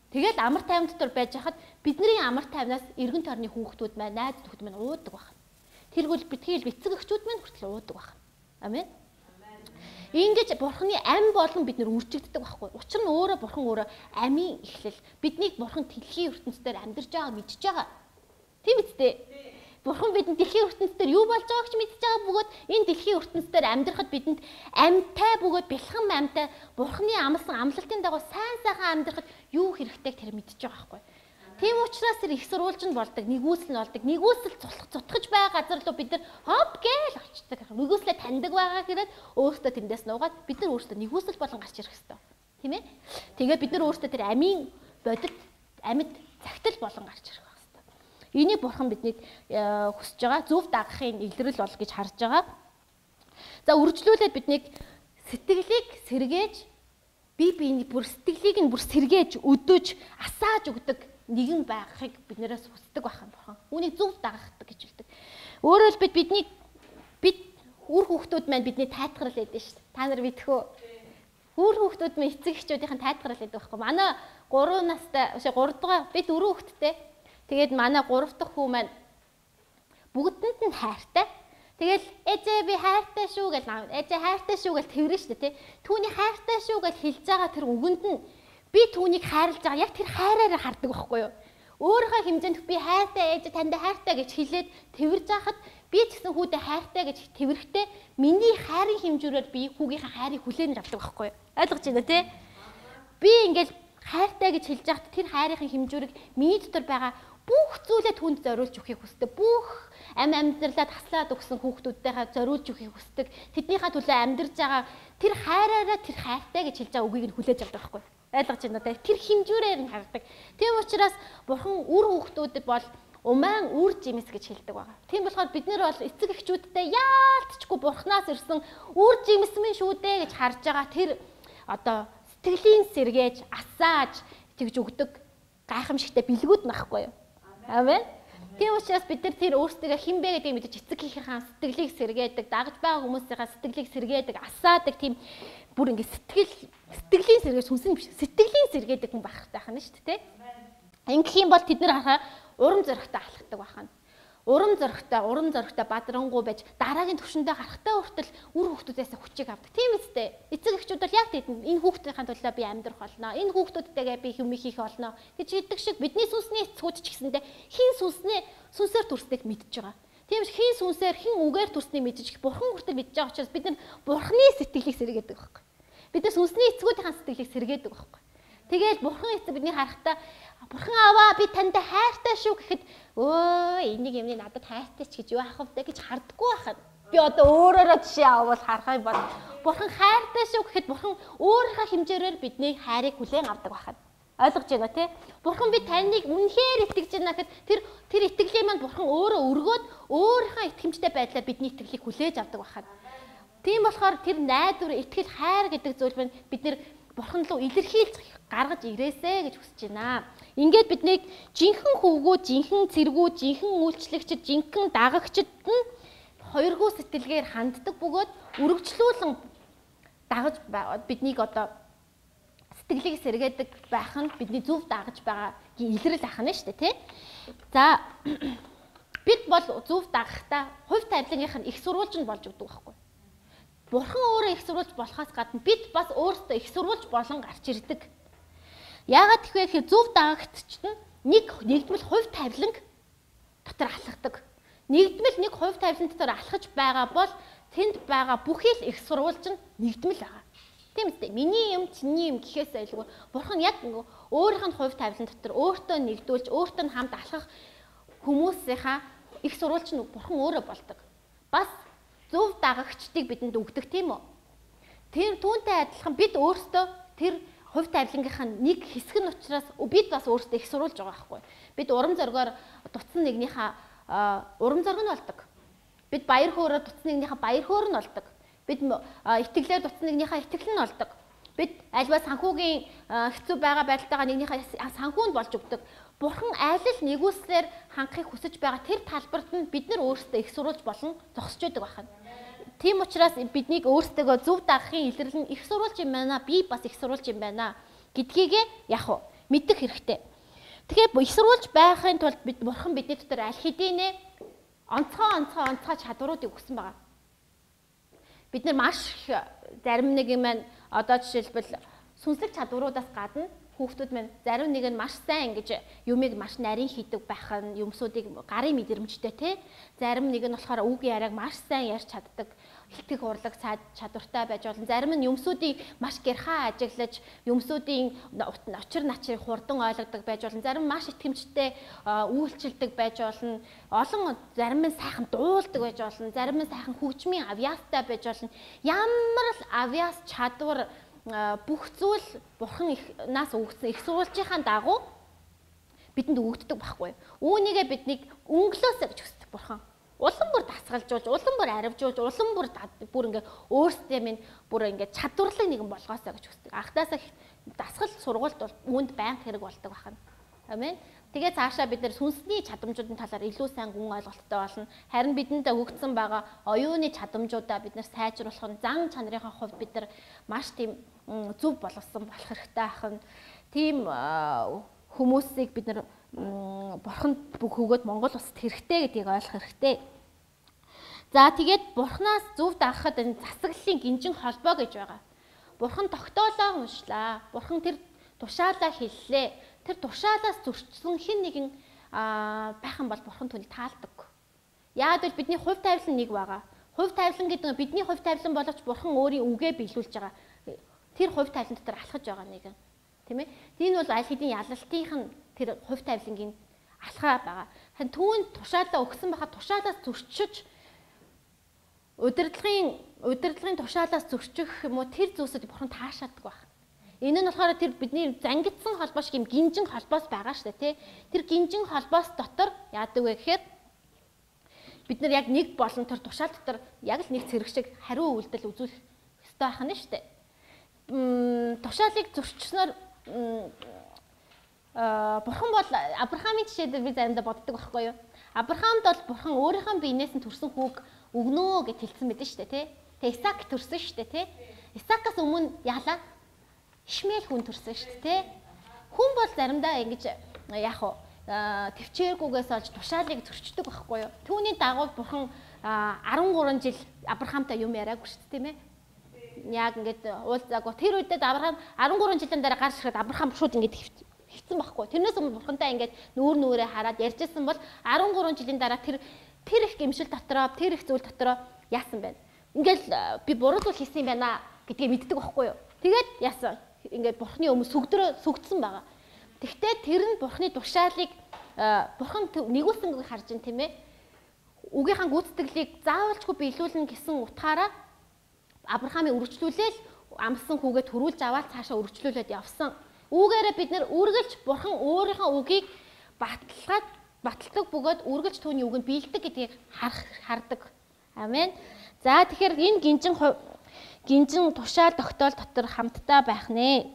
Тэгээд амар тайван дотор байж хахад бидний амар тайвнаас эргэн тойрны хүүхдүүд маань найз нөхөд маань уудаг байна. Тэргүүл битгий бэцэг өгчүүд маань хүртэл уудаг байна. Амен. Ингэж бурхны ам болон бид нар үржигддэг байхгүй. Учир нь өөрөө бурхан өөрөө амийн эхлэл. Биднийг бурхан дэлхийн ертөнцийн амьдарч байгааг мэдж байгаа. Тийм үстэй. Бурхан бидэнд дэлхийн ертөнцийн юу болж байгааг ч мэдж байгаа бөгөөд энэ дэлхийн ертөнцийн амьдрахад бидэнд амьтай бөгөөд бэлхэн амьтай бурханы амлсан амлалтын дагуу сайн сайхан амьдрахад юу хэрэгтэйг тэр мэдж байгаа байхгүй. Тийм учраас тэр их сурвалжинд болдог, нэгүсэл нь болдог. Нэгүсэл цулах цутгаж байгаа газар руу бид нар хоп гээл очдог. Нэгүслээ таньдаг байгаа хэрэг өөртөө тэндээс нуугаад бид нар өөртөө нэгүсэл болон гарч ирэх хэрэгтэй. Тийм ээ? Тэгээд бид нар өөртөө тэр амийн бодит амьд цагтл болон гарч ирэх. Энийг бурхан биднийг э, хүсэж байгаа. Зөв дагахын илрэл бол гэж харж байгаа. За үржлүүлээд биднийг сэтгэлийг сэргээж би биений бүр сэтгэлийг нь бүр сэргээж өдөөж асааж өгдөг нэгэн байхыг биднээс хүсдэг байхan бурхан. Үүнийг зөв дагахдаг гэж хэлдэг. Өөрөөр хэлбэл бидний бид үр хүүхдүүд маань бидний тайтгарл өгдөө шүү дээ. Та нар мэдхүү. Үр хүүхдүүд маань эцэг эхчүүдийн тайтгарл өгдөг байхгүй. Манай 3 настай, үгүй 3 дахь бид дөрөв хүүхэдтэй. Тэгээд манай 3 дахь хүү маань бүгдэнд нь хайртай. Тэгэл ээжээ би хайртай шүү гэж ээжээ хайртай шүү гэж тэрвэрэн шүү дээ тий. Түүний хайртай шүү гэж хэлж байгаа тэр үгэнд нь би түүнийг хайрлаж байгаа яг тэр хайраараа хардаг байхгүй юу? Өөрийнхөө хэмжээнд би хайртай ээж танд хайртай гэж хэлээд тэрж байхад би ч гэсэн хүүдээ хайртай гэж тэрвэрэхдээ миний хайрын хэмжүүрээр би хүүгийнхээ хайрыг хүлээнэ авдаг байхгүй юу? Ойлгож байна тий? Би ингээл хайртай гэж хэлж байхад тэр хайрын хэмжүүрийг миний дотор байгаа бүх зүйлээ түнд зориулж өгөхийг хүсдэг. Бүх ам амьдралаа таслаад өгсөн хүүхдүүдтэйгээ зориулж өгөхийг хүсдэг. Тэднийхээ төлөө амьдарч байгаа тэр хайраараа тэр хайртай гэж хэлж байгаа үгийг нь хүлээж авдаг байхгүй юу? Ойлгож байна уу? Тэр хэмжүүрээр нь хардаг. Тийм учраас бурхан үр хүүхдүүдэд бол умаан үр жимс гэж хэлдэг байгаа. Тийм болохоор бид нар бол эцэг эхчүүдтэй яалтчгүй бурхнаас ирсэн үр жимс минь шүү дээ гэж харж байгаа тэр одоо сэтгэлийн сэргээж асааж тэгж өгдөг гайхамшигтай бэлгүүд нахгүй юу? Амен. Тийм учраас бид нар тэр өөрсдөө хинбэ гэдгийг мэдэж эцэг эхийнхээ сэтгэлийг сэргээдэг, дагж байгаа хүмүүсийн сэтгэлийг сэргээдэг, асаадаг тийм бүр ингэ сэтгэл сэтгэлийн сэргээ сүнсэн биш сэтгэлийн сэргээдэг хүн байх хана шүү дээ. Ингэх юм бол тэд нар харахаа урам зоригтой алхдаг байхна. Урам зоригтой, урам зоригтой бадрангуй байж дараагийн төвшөндөө харахтаа хүртэл үр хүүхдүүдээс хүчийг авдаг. Тийм үстэй. Эцэг эхчүүд бол яг тийм энэ хүүхдийн төлөө би амьдрах болно. Энэ хүүхдүүдтэйгээ би юм хийх болно гэж хэлдэг шиг бидний сүнсний эцгүүд ч гэсэндээ хин сүнснээ сүнсээр төрсдгийг мэдж байгаа. Тийм хин сүнсээр хин үгээр төрснийг мэдж бурхан хүртэл мэдж байгаа учраас бид нар бурханы сэтгэлийг сэргээдэг байхгүй. Бид нар сүнсний эцгүүдийн сэтгэлийг сэргээдэг байхгүй. Тэгээд бурхан эцэг бидний харахтаа бурхан аваа би танд хайртай шүү гэхэд өө энийг юмны надад хайртай ч гэж юу ах вэ? гэж хардггүй байхад би одоо өөрөөрөө жишээ авал харах юм бол бурхан хайртай шүү гэхэд бурхан өөрийнхөө хэмжээрээр бидний хайрыг хүлээн авдаг байхад ойлгож байна тий бурхан би таныг үнэхээр итгэж байна гэхэд тэр тэр итгэлийн маань бурхан өөрөө өргөөд өөрийнхөө итгэмжтэй байдлаар бидний итгэлийг хүлээж авдаг байхад Тийм болохоор тэр найдвар, итгэл, хайр гэдэг зүйл маань бид нэр бурхан руу илэрхийлж гаргаж ирээсэ гэж хүсэж байна. Ингээд биднийг жинхэнэ хөвгүүд, жинхэнэ цэргүүд, жинхэнэ үйлчлэгчид, жинхэнэ дагагчид нь хоёргоо сэтгэлгээр ханддаг бөгөөд үргэлжлүүлэн дагаж биднийг одоо сэтгэлийг сэргээдэг байх нь бидний зөв дагаж байгаагийн илрэл ахна шүү дээ тий. За бид бол зөв дагахтаа хувь тавилангийнх нь их сурвалж нь болж өгдөг байхгүй. Бурхан өөрөө их сурвалж болохоос гадна бид бас өөрсдөө их сурвалж болон гарч ирдэг. Яагаад гэвэл хэ зөв дагагтч нь нэг нэгдмэл хувь тавиланг дотор алхахдаг. Нэгдмэл нэг хувь тавилан дотор алхаж байгаа бол тэнд байгаа бүхий л их сурвалж нь нэгдмэл байгаа. Тийм үстэй. Миний юм чиний юм гэхээс айлгүй. Бурхан яг өөрийнх нь хувь тавилан дотор өөртөө нэгдүүлж, өөртөө хамт алхах хүмүүсийнхаа их сурвалж нь бурхан өөрөө болдог. Бас зөв дагагчдыг бидэнд өгдөг тийм үү? Тэр түүнтэй адилхан бид өөрсдөө тэр хувь тавилангийнх нь нэг хэсэг нь учраас бид бас өөрсдөө их сурулж байгаа байхгүй. Бид урам зоригоор дутсан нэгнийхээ урам зориг нь болдог. Бид баяр хөөрөөр дутсан нэгнийхээ баяр хөөр нь болдог. Бид итгэлээр дутсан нэгнийхээ итгэл нь болдог. Бид альва санхүүгийн хэцүү байгаа байдалтайгаа нэгнийхээ санхүүнд болж өгдөг. Бурхан аль л нэгүслэр хангахыг хүсэж байгаа тэр талбарт нь бид нар өөрсдөө их сурулж болон зогсож байдаг байна. Тийм учраас биднийг өөрсдөө зөв дагахын илэрлэл нь их сурулж юм байна. Би бас их сурулж юм байна гэдгийгэ яг мэдэх хэрэгтэй. Тэгэхээр их сурулж байхын тулд бид бурхан бидний дотор аль хэдийнэ онцгой онцгой онцгой чадваруудыг өгсөн байгаа. Бид нар маш зарим нэг юм маань одоо жишээлбэл сүнслэг чадваруудаас гадна хүүхдүүд маань зарим нэг нь маш сайн ингэж юмыг маш нарийн хийдэг байх нь юмсуудыг гарын мэдрэмжтэй те. Зарим нэг нь болохоор үг яриаг маш сайн ярьж чаддаг хилтэх урлаг чадвартай байж болно. Зарим нь юмсуудыг маш гэрхаа ажиглаж, юмсуудын очир начрыг хурдан ойлгодог байж болно. Зарим маш итгэмжтэй үйлчлдэг байж болно. Олон зарим нь сайхан дуулдаг байж болно. Зарим нь сайхан хөгжмийн авьяастай байж болно. Ямар л авьяас чадвар бүх зүйл бурхан их нас өгсөн их сурвалжийнхаа дагуу бидэнд өгддөг байхгүй. Үүнийгээ биднийг өнгөлөөсэй гэж хүсдэг бурхан улам бүр дасгалжуулж, улам бүр аривжуулж, улам бүр бүр ингээ өөрсдөө минь бүр ингээ чадварлаг нэгэн болгоосоо гэж хүсдэг. Анхнаасаа дасгал сургуульд бол үүнд байнга хэрэг болдог байна. Амен. Тэгээ цаашаа бид нэр сүнсний чадамжуудын талаар илүү сайн гүн ойлголттой болно. Харин бидэнд өгөгдсөн байгаа оюуны чадамжуудаа бид нэр сайжруулах нь зан чанарынхаа хувьд бид нар маш тийм зөв болгосон болох хэрэгтэй ахын. Тийм хүмүүсийг бид нар бурханд бүх өгөөд Монгол улсад хэрэгтэй гэдгийг ойлгох хэрэгтэй. За тэгээд бурхнаас зөв дагахад энэ засаглалын гинжин холбоо гэж байгаа. Бурхан тогтоолоо уншлаа. Бурхан тэр тушаалаа хэллээ. Тэр тушаалаас зөрчсөн хэн нэгэн байхан бол бурхан түүнийг таалдаг. Яг л бидний хувь тавилан нэг байгаа. Хувь тавилан гэдэг нь бидний хувь тавилан боловч бурхан өөрийн үгээ биелүүлж байгаа. Тэр хувь тавилан дотор алхаж байгаа нэгэн. Тэ мэ? Энэ бол аль хэдийн ялалтынх нь тэр хувь тавилангийн алхаа байгаа. Харин түүнд тушаалаа өгсөн байхад тушаалаас зөрчиж удирдлагын удирдлагын тушаалаас зөрчих юм уу тэр зүйлсүүд бурхан таашаадаг байна. Энэ нь болохоор тэр бидний зангидсан холбоо шиг юм гинжин холбоос байгаа шүү дээ тий. Тэр гинжин холбоос дотор яадаг вэ гэхээр бид нар яг нэг болон тэр тушаал дотор яг л нэг зэрэг шиг хариу үйлдэл үзүүлэх ёстой байх нь шүү дээ. Тушаалыг зөрчснөөр бурхан бол Авраамийн жишээд би заримдаа боддог байхгүй юу? Авраамд бол бурхан өөрийнхөө биенээс нь төрсэн хүүг өгнөө гэж хэлсэн байдаг шүү дээ, тий? Тэгээ Исаак төрсөн шүү дээ, тий? Исаакаас өмнө яалаа? Ишмэл хүн төрсөн шүү дээ, тий? Хүн бол заримдаа ингэж яах вэ? төвчээргүйгээс олж тушаалыг зөрчдөг байхгүй юу? Түүний дагуу бурхан 13 жил Авраамтай юм яриаггүй шүү дээ, тийм ээ? Яг ингээд уулзаагүй. Тэр үедээ Авраам 13 жилийн дараа гарч ирэхэд Авраам шууд ингээд хитсэн байхгүй. Тэрнээс өмнө бурхантай ингээд нүүр нүрээ хараад ярьжсэн бол 13 жилийн дараа тэр тэр их гимшил дотроо тэр их зүйл дотроо яасан байна. Ингээл э, би буруу зүйл хийсэн юм байна гэдгийг мэддэг байхгүй юу. Тэгээд яасан. Ингээд бурхны өмнө сүгдрөө сүгдсэн байгаа. Тэгтээ тэр нь бурхны тушаалыг э, бурхан нэгүүлсэнгүй харж ин тийм ээ. Үгийнхаа гүйцэтгэлийг заавалчгүй биелүүлнэ гэсэн утгаараа Авраамыг үргэлжлүүлээл амсан хүүгээ төрүүлж аваад цаашаа үргэлжлүүлээд явсан. Үүгээрээ бид нэр үргэлж бурхан өөрийнхөө үгийг баталгаад баталдаг бөгөөд үргэлж түүний үгэнд биелдэг гэдгийг харах хардаг. Амен. За тэгэхээр энэ гинжин гинжин тушаал тогтоол дотор хамтдаа байх нэ.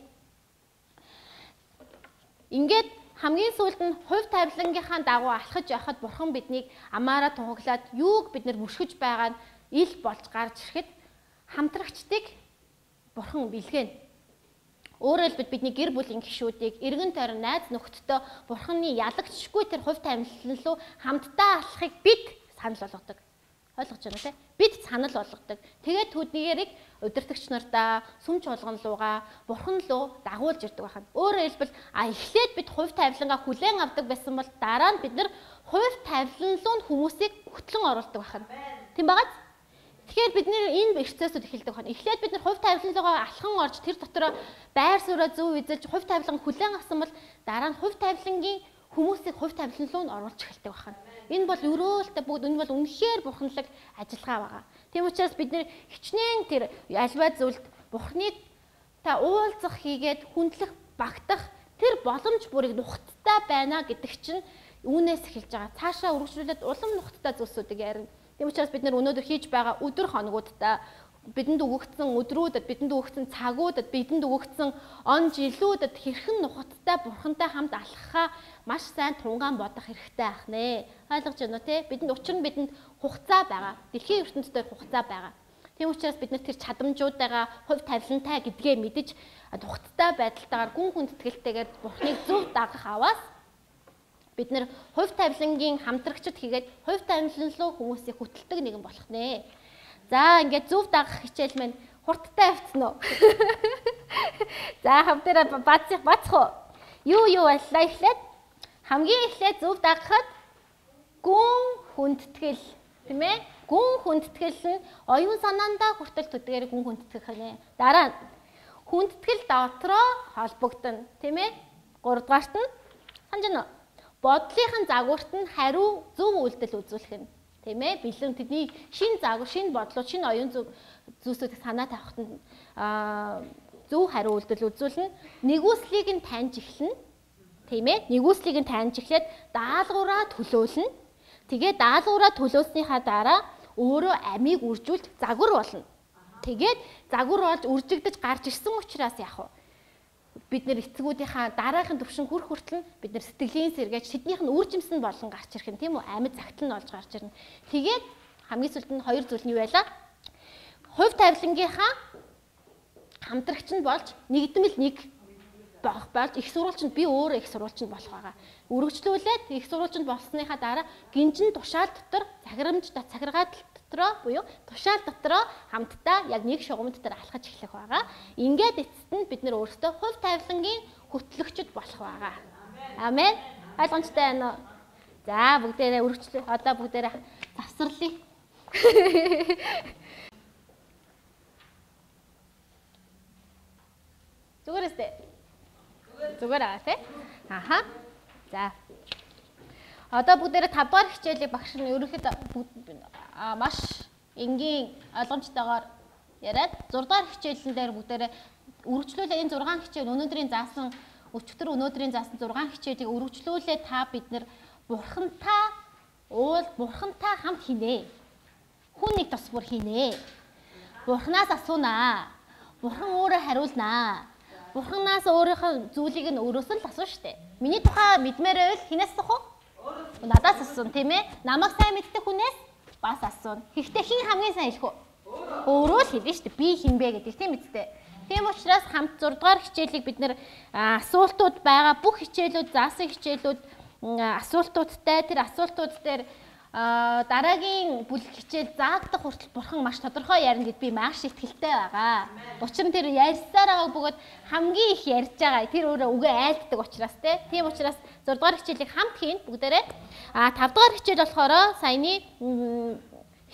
Ингээд хамгийн сүүлд нь хувь тавилангийнхаа дагуу алхаж явахад бурхан биднийг амаараа тунхаглаад юуг бид нэр мөршгөж байгаа нь ил болж гарч ирэхэд хамтрагчдыг бурхан бэлгэнэ. Өөрөөр хэлбэл бидний гэр бүлийн гишүүдийг эргэн тойрон найз нөхдөдөө бурханы ялагчгүй тэр хувь тамиллан руу хамтдаа алхахыг бид санал болгодог. Ойлгож байна те? Бид санал болгодог. Тэгээд түүнийгэрийг удирдахч нартаа сүмч болгон лууга бурхан руу дагуулж ирдэг байна. Өөрөөр хэлбэл а эхлээд бид хувь тавилангаа хүлээн авдаг байсан бол дараа нь бид нар хувь тавилан руу хүмүүсийг хөтлөн оруулдаг байна. Тийм байгааз? Тэгэхээр бид энэ процессыг эхэлдэг байна. Эхлээд бид нар хувь тавилангаа алхан орж тэр дотор байр сууриа зөв эзэлж хувь тавилан хүлээн авсан бол дараа нь хувь тавилангийн хүмүүсийг хувь тавилан руу оруулж эхэлдэг байна. Энэ бол өрөөлтэй бүгд энэ бол үнэхээр бурханлаг ажиллагаа байгаа. Тийм учраас бид нэр хичнээн тэр альва зүйлд бурхны та уулзах хийгээд хүндлэх багтах тэр боломж бүрийг нухацтай байна гэдэг чинь үүнээс эхэлж байгаа. Цаашаа үргэлжлүүлээд улам нухацтай зүйлсүүдийг ярина. Тийм учраас бид нэр өнөөдөр хийж байгаа өдөр хоногудаа бидэнд өгөгдсөн өдрүүдэд, бидэнд өгөгдсөн цагуудад, бидэнд өгөгдсөн он жилүүдэд хэрхэн нухацтай бурхантай хамт алхахаа маш сайн тунгаан бодох хэрэгтэй ах нэ. Ойлгож байна уу те? Бидэнд учир нь бидэнд хугацаа байгаа. Дэлхийн ертөнцийн хугацаа байгаа. Тийм учраас бид нар тэр чадамжуудаа хувь тавилантай гэдгээ мэдэж тухттай байдалтайгаар гүн хүндэтгэлтэйгээр бурхныг зөв дагах аваас бид нэр хувь тавилангийн хамтрагчд хийгээд хувь тавилан руу хүмүүсийг хөтэлдэг нэгэн болох нэ. За ингээд зөв дагах хичээл маань хурдтай авцсан уу? За хамтараа бацчих бацх уу? Юу юу байлаа эхлээд хамгийн эхлээд зөв дагахад гүн хүндэтгэл тийм ээ? Гүн хүндэтгэл нь оюун санаандаа хүртэл төдгээр гүн хүндэтгэх хэнэ. Дараа нь хүндэтгэл дотроо холбогдно тийм ээ? Гуравдугаарт нь санаж байна уу? Бодлынхын загварт нь хариу зөв үйлдэл үзүүлэх нь. Тийм ээ бэлэн тэдний шин загвар шин бодлууд шин оюун зүйлсүүдийг санаа тавихад нь зөв хариу үйлдэл үзүүлнэ. Нэгүслийг нь таньж эхлэнэ тийм ээ нэгүслийг нь таньж эхлээд даалгавраа төлөөлнө тэгээ даалгавраа төлөөснийхаа дараа өөрөө амийг үржүүлж загвар болно. Тэгээд загвар болж үржигдэж гарч ирсэн учраас яах вэ бид нэр эцгүүдийнхаа дараагийн төвшин хүрх хүртэл бид нэр сэтгэлийн сэргээж тэднийх нь үржимсэн болон гарч ирэх юм тийм үү амьд загтал нь олж гарч ирнэ. Тэгээд хамгийн сүүлд нь хоёр зүйл нь юу байлаа? Хувь тавилангийнхаа хамтрагч нь болж нэгдмэл нэг болох болж их сурвалжинд би өөрөө их сурвалжинд болох байгаа. Үргэлжлүүлээд их сурвалжинд болсныхаа дараа гинжин тушаал дотор цаграмж цагиргаатал дотроо буюу тушаал дотроо хамтдаа яг нэг шугамд дотор алхаж эхлэх байгаа. Ингээд эцэст нь бид нөр өөрсдөө хувь тавилангийн хөтлөгчд болох байгаа. Амен. Ойлгомжтой байна уу? За бүгдээрээ өргөчлөө. Одоо бүгдээрээ завсарлая. Зүгээр өстэй. Зүгээр аа тий. Аха. За. Одоо бүгдээрээ 5 дахь хичээлийг багш нь ерөнхийдөө маш энгийн ойлгомжтойгоор яриад 6 дахь хичээлэн дээр бүгдээрээ үргэлжлүүлээ энэ 6 хичээл өнөөдрийн заасан өчигдөр өнөөдрийн заасан 6 хичээлийг үргэлжлүүлээ та бид нар бурхантай уул бурхантай хамт хийнэ. Хүн нэг тус бүр хийнэ. Бурханаас асуунаа. Бурхан өөрөө хариулнаа. Бурханаас өөрийнхөө зүйлийг нь өрөөс нь л асууна штэ. Миний тухай мэдмээр байвал хинээс асуух уу? Надаас асууна тийм ээ. Намайг сайн мэддэг хүнээс бас асууна. Гэхдээ хин хамгийн сайн хэлэх үү? Өөрөө л хэлнэ шүү дээ. Би хин бэ гэдэг тийм үстэй. Тийм учраас хамт 6 дугаар хичээлийг бид нэр асуултууд байгаа бүх хичээлүүд заасан хичээлүүд асуултуудтай тэр асуултууд дээр дараагийн бүлэг хичээл заагдах хүртэл бурхан маш тодорхой ярина гэд би маш ихтгэлтэй байгаа. Учир нь тэр ярьсаар байгаа бөгөөд хамгийн их ярьж байгаа. Тэр өөрөө үгээ айлддаг учраас. Тийм учраас 6 дугаар хичээлийг хамт хийн бүгдээрээ. А 5 дугаар хичээл болохоор саяны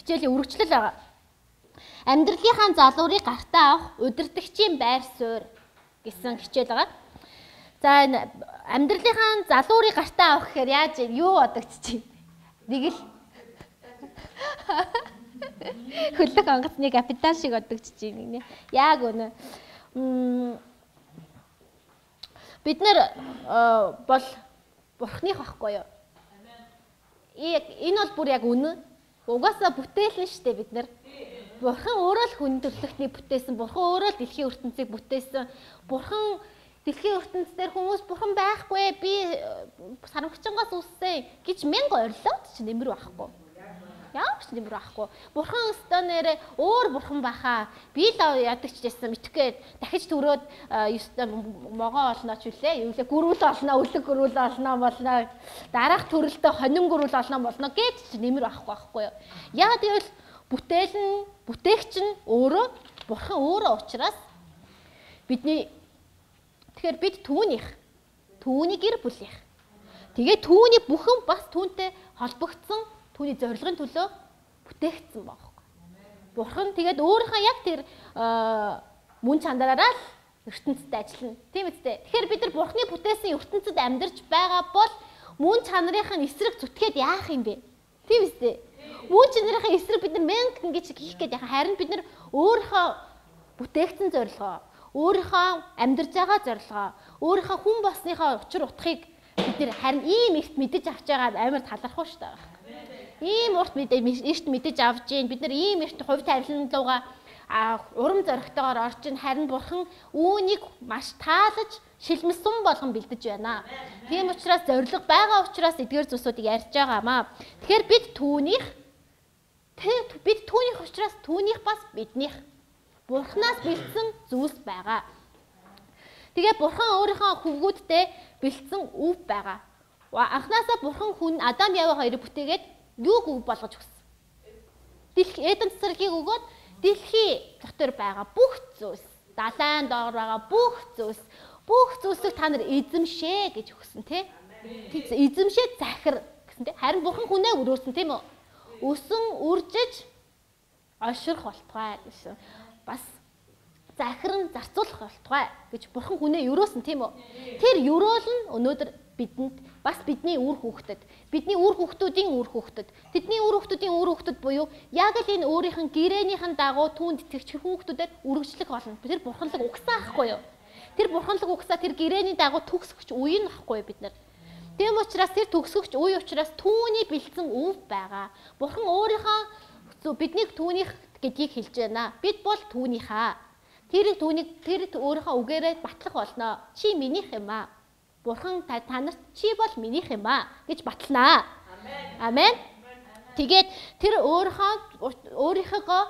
хичээлийн үргэлжлэл байгаа. Амьдралынхаа залуурыг гартаа авах удирдахчийн байр суурь гэсэн хичээл байгаа. За амьдралынхаа залуурыг гартаа авах гэхээр яаж юу бодогдчих вэ? Нэг л хөлөг онгоцны капитан шиг одогдож байна нэ. Яг үнэ. Бид нэр бол бурхных байхгүй юу? Энэ бол бүр яг үнэ. Угаасаа бүтээлэн штэ бид нар. Бурхан өөрөө л хүн төрлөختний бүтээсэн. Бурхан өөрөө л дэлхийн ертөнцийг бүтээсэн. Бурхан дэлхийн ертөнцийн хүмүүс бурхан байхгүй би э, сарамгчангаас үссэн гэж мянга орилоод чи нэмэр байхгүй. Ямар ч нэмэр байхгүй. Бурхан өстөө нэрээ өөр бурхан баха. Би л ядагч гэсэн мэдхгүй дахиж төрөөд өстөө могоо олноо ч үлээ. Юу лээ гөрүүл олноо, үлэг гөрүүл олноо болно. Дараах төрөлтөө хонин гөрүүл олноо болно гэж нэмэр байхгүй байхгүй юу. Яа гэвэл бүтээл нь бүтээгч нь өөрөө бурхан өөрөө учраас бидний Тэгэхээр бид түүнийх түүний гэр бүлийнх. Тэгээ түүний бүхэн бас түүнтэй холбогдсон түүний зорилгын төлөө бүтээгдсэн байхгүй. Бурхан тэгээд өөрийнхөө яг тэр мөн чандараараа л ертөнцид ажиллана. Тийм үстэй. Тэгэхээр бид нар Бурханы бүтээсэн ертөнцид амьдарч байгаа бол мөн чанарынх нь эсрэг зүтгээд яах юм бэ? Тийм үстэй. Мөн чанарынхаа эсрэг бид нар мянга ингэж хийх гээд яхаа харин бид нар өөрийнхөө бүтээгдсэн зорилгоо өөрийнхөө амьдарч байгаа зорилгоо, өөрийнхөө хүн болсныхоо учир утгыг бид нэр харин ийм ихт мэдэж авч байгаа амар талархав шүү дээ. Ийм урт эрт мэдэж авж гин бид нар ийм эрт хувь тавилан руугаа урам зоригтойгоор орж ин харин бурхан үүнийг маш таалаж шилмэсэн болгон бэлдэж байна. Тийм учраас зориг байгаа учраас эдгээр зүйлсүүдийг ярьж байгаамаа. Тэгэхээр бид түүнийх бид түүнийх учраас түүнийх бас биднийх бурхнаас бэлдсэн зүйлс байгаа. Тэгээ бурхан өөрийнхөө хөвгүүдтэй бэлдсэн өв байгаа. Анхнаасаа бурхан хүн Адам Ява хоёрыг бүтээгээд юуг өв болгож өгсөн. Дэлхий Эден цэцэрлэгийг өгөөд дэлхий дотор байгаа бүх зүйлс, далайн доор байгаа бүх зүйлс бүх зүйлсийг та нар эзэмшээ гэж өгсөн тий. Эзэмшээ захир гэсэн тий. Харин бурхан хүнээ өрөөсөн тийм үү? Өсөн үржиж оширх болтугай гэсэн. Бас захиран зарцуулах болтугай гэж бурхан хүнээ өрөөсөн тийм үү? Тэр өрөөл нь өнөөдөр бидэнд бас бидний үр хүүхдэд бидний үр хүүхдүүдийн үр хүүхдэд тэдний үр хүүхдүүдийн үр хүүхдэд буюу яг л энэ өөрийнх нь гэрээнийхэн дагуу түүнд итгэж хүүхдүүдэд үргэлжлэх болно. Тэр бурханлаг угсаа ахгүй юу? Тэр бурханлаг угсаа тэр гэрээний дагуу төгсгөж үе нь ахгүй бид нар. Тэм учраас тэр төгсгөж үе учраас түүний бэлдсэн өв байгаа. Бурхан өөрийнхөө биднийг түүнийх гэдгийг хэлж байна. Бид бол түүнийхээ. Тэр түүнийг тэр өөрийнхөө үгээрээ батлах болно. Чи минийх юм аа. Бурхан танарт чи бол минийх юм аа гэж батлнаа. Амен. Тэгээд тэр өөрийнхөө өөрийнхөө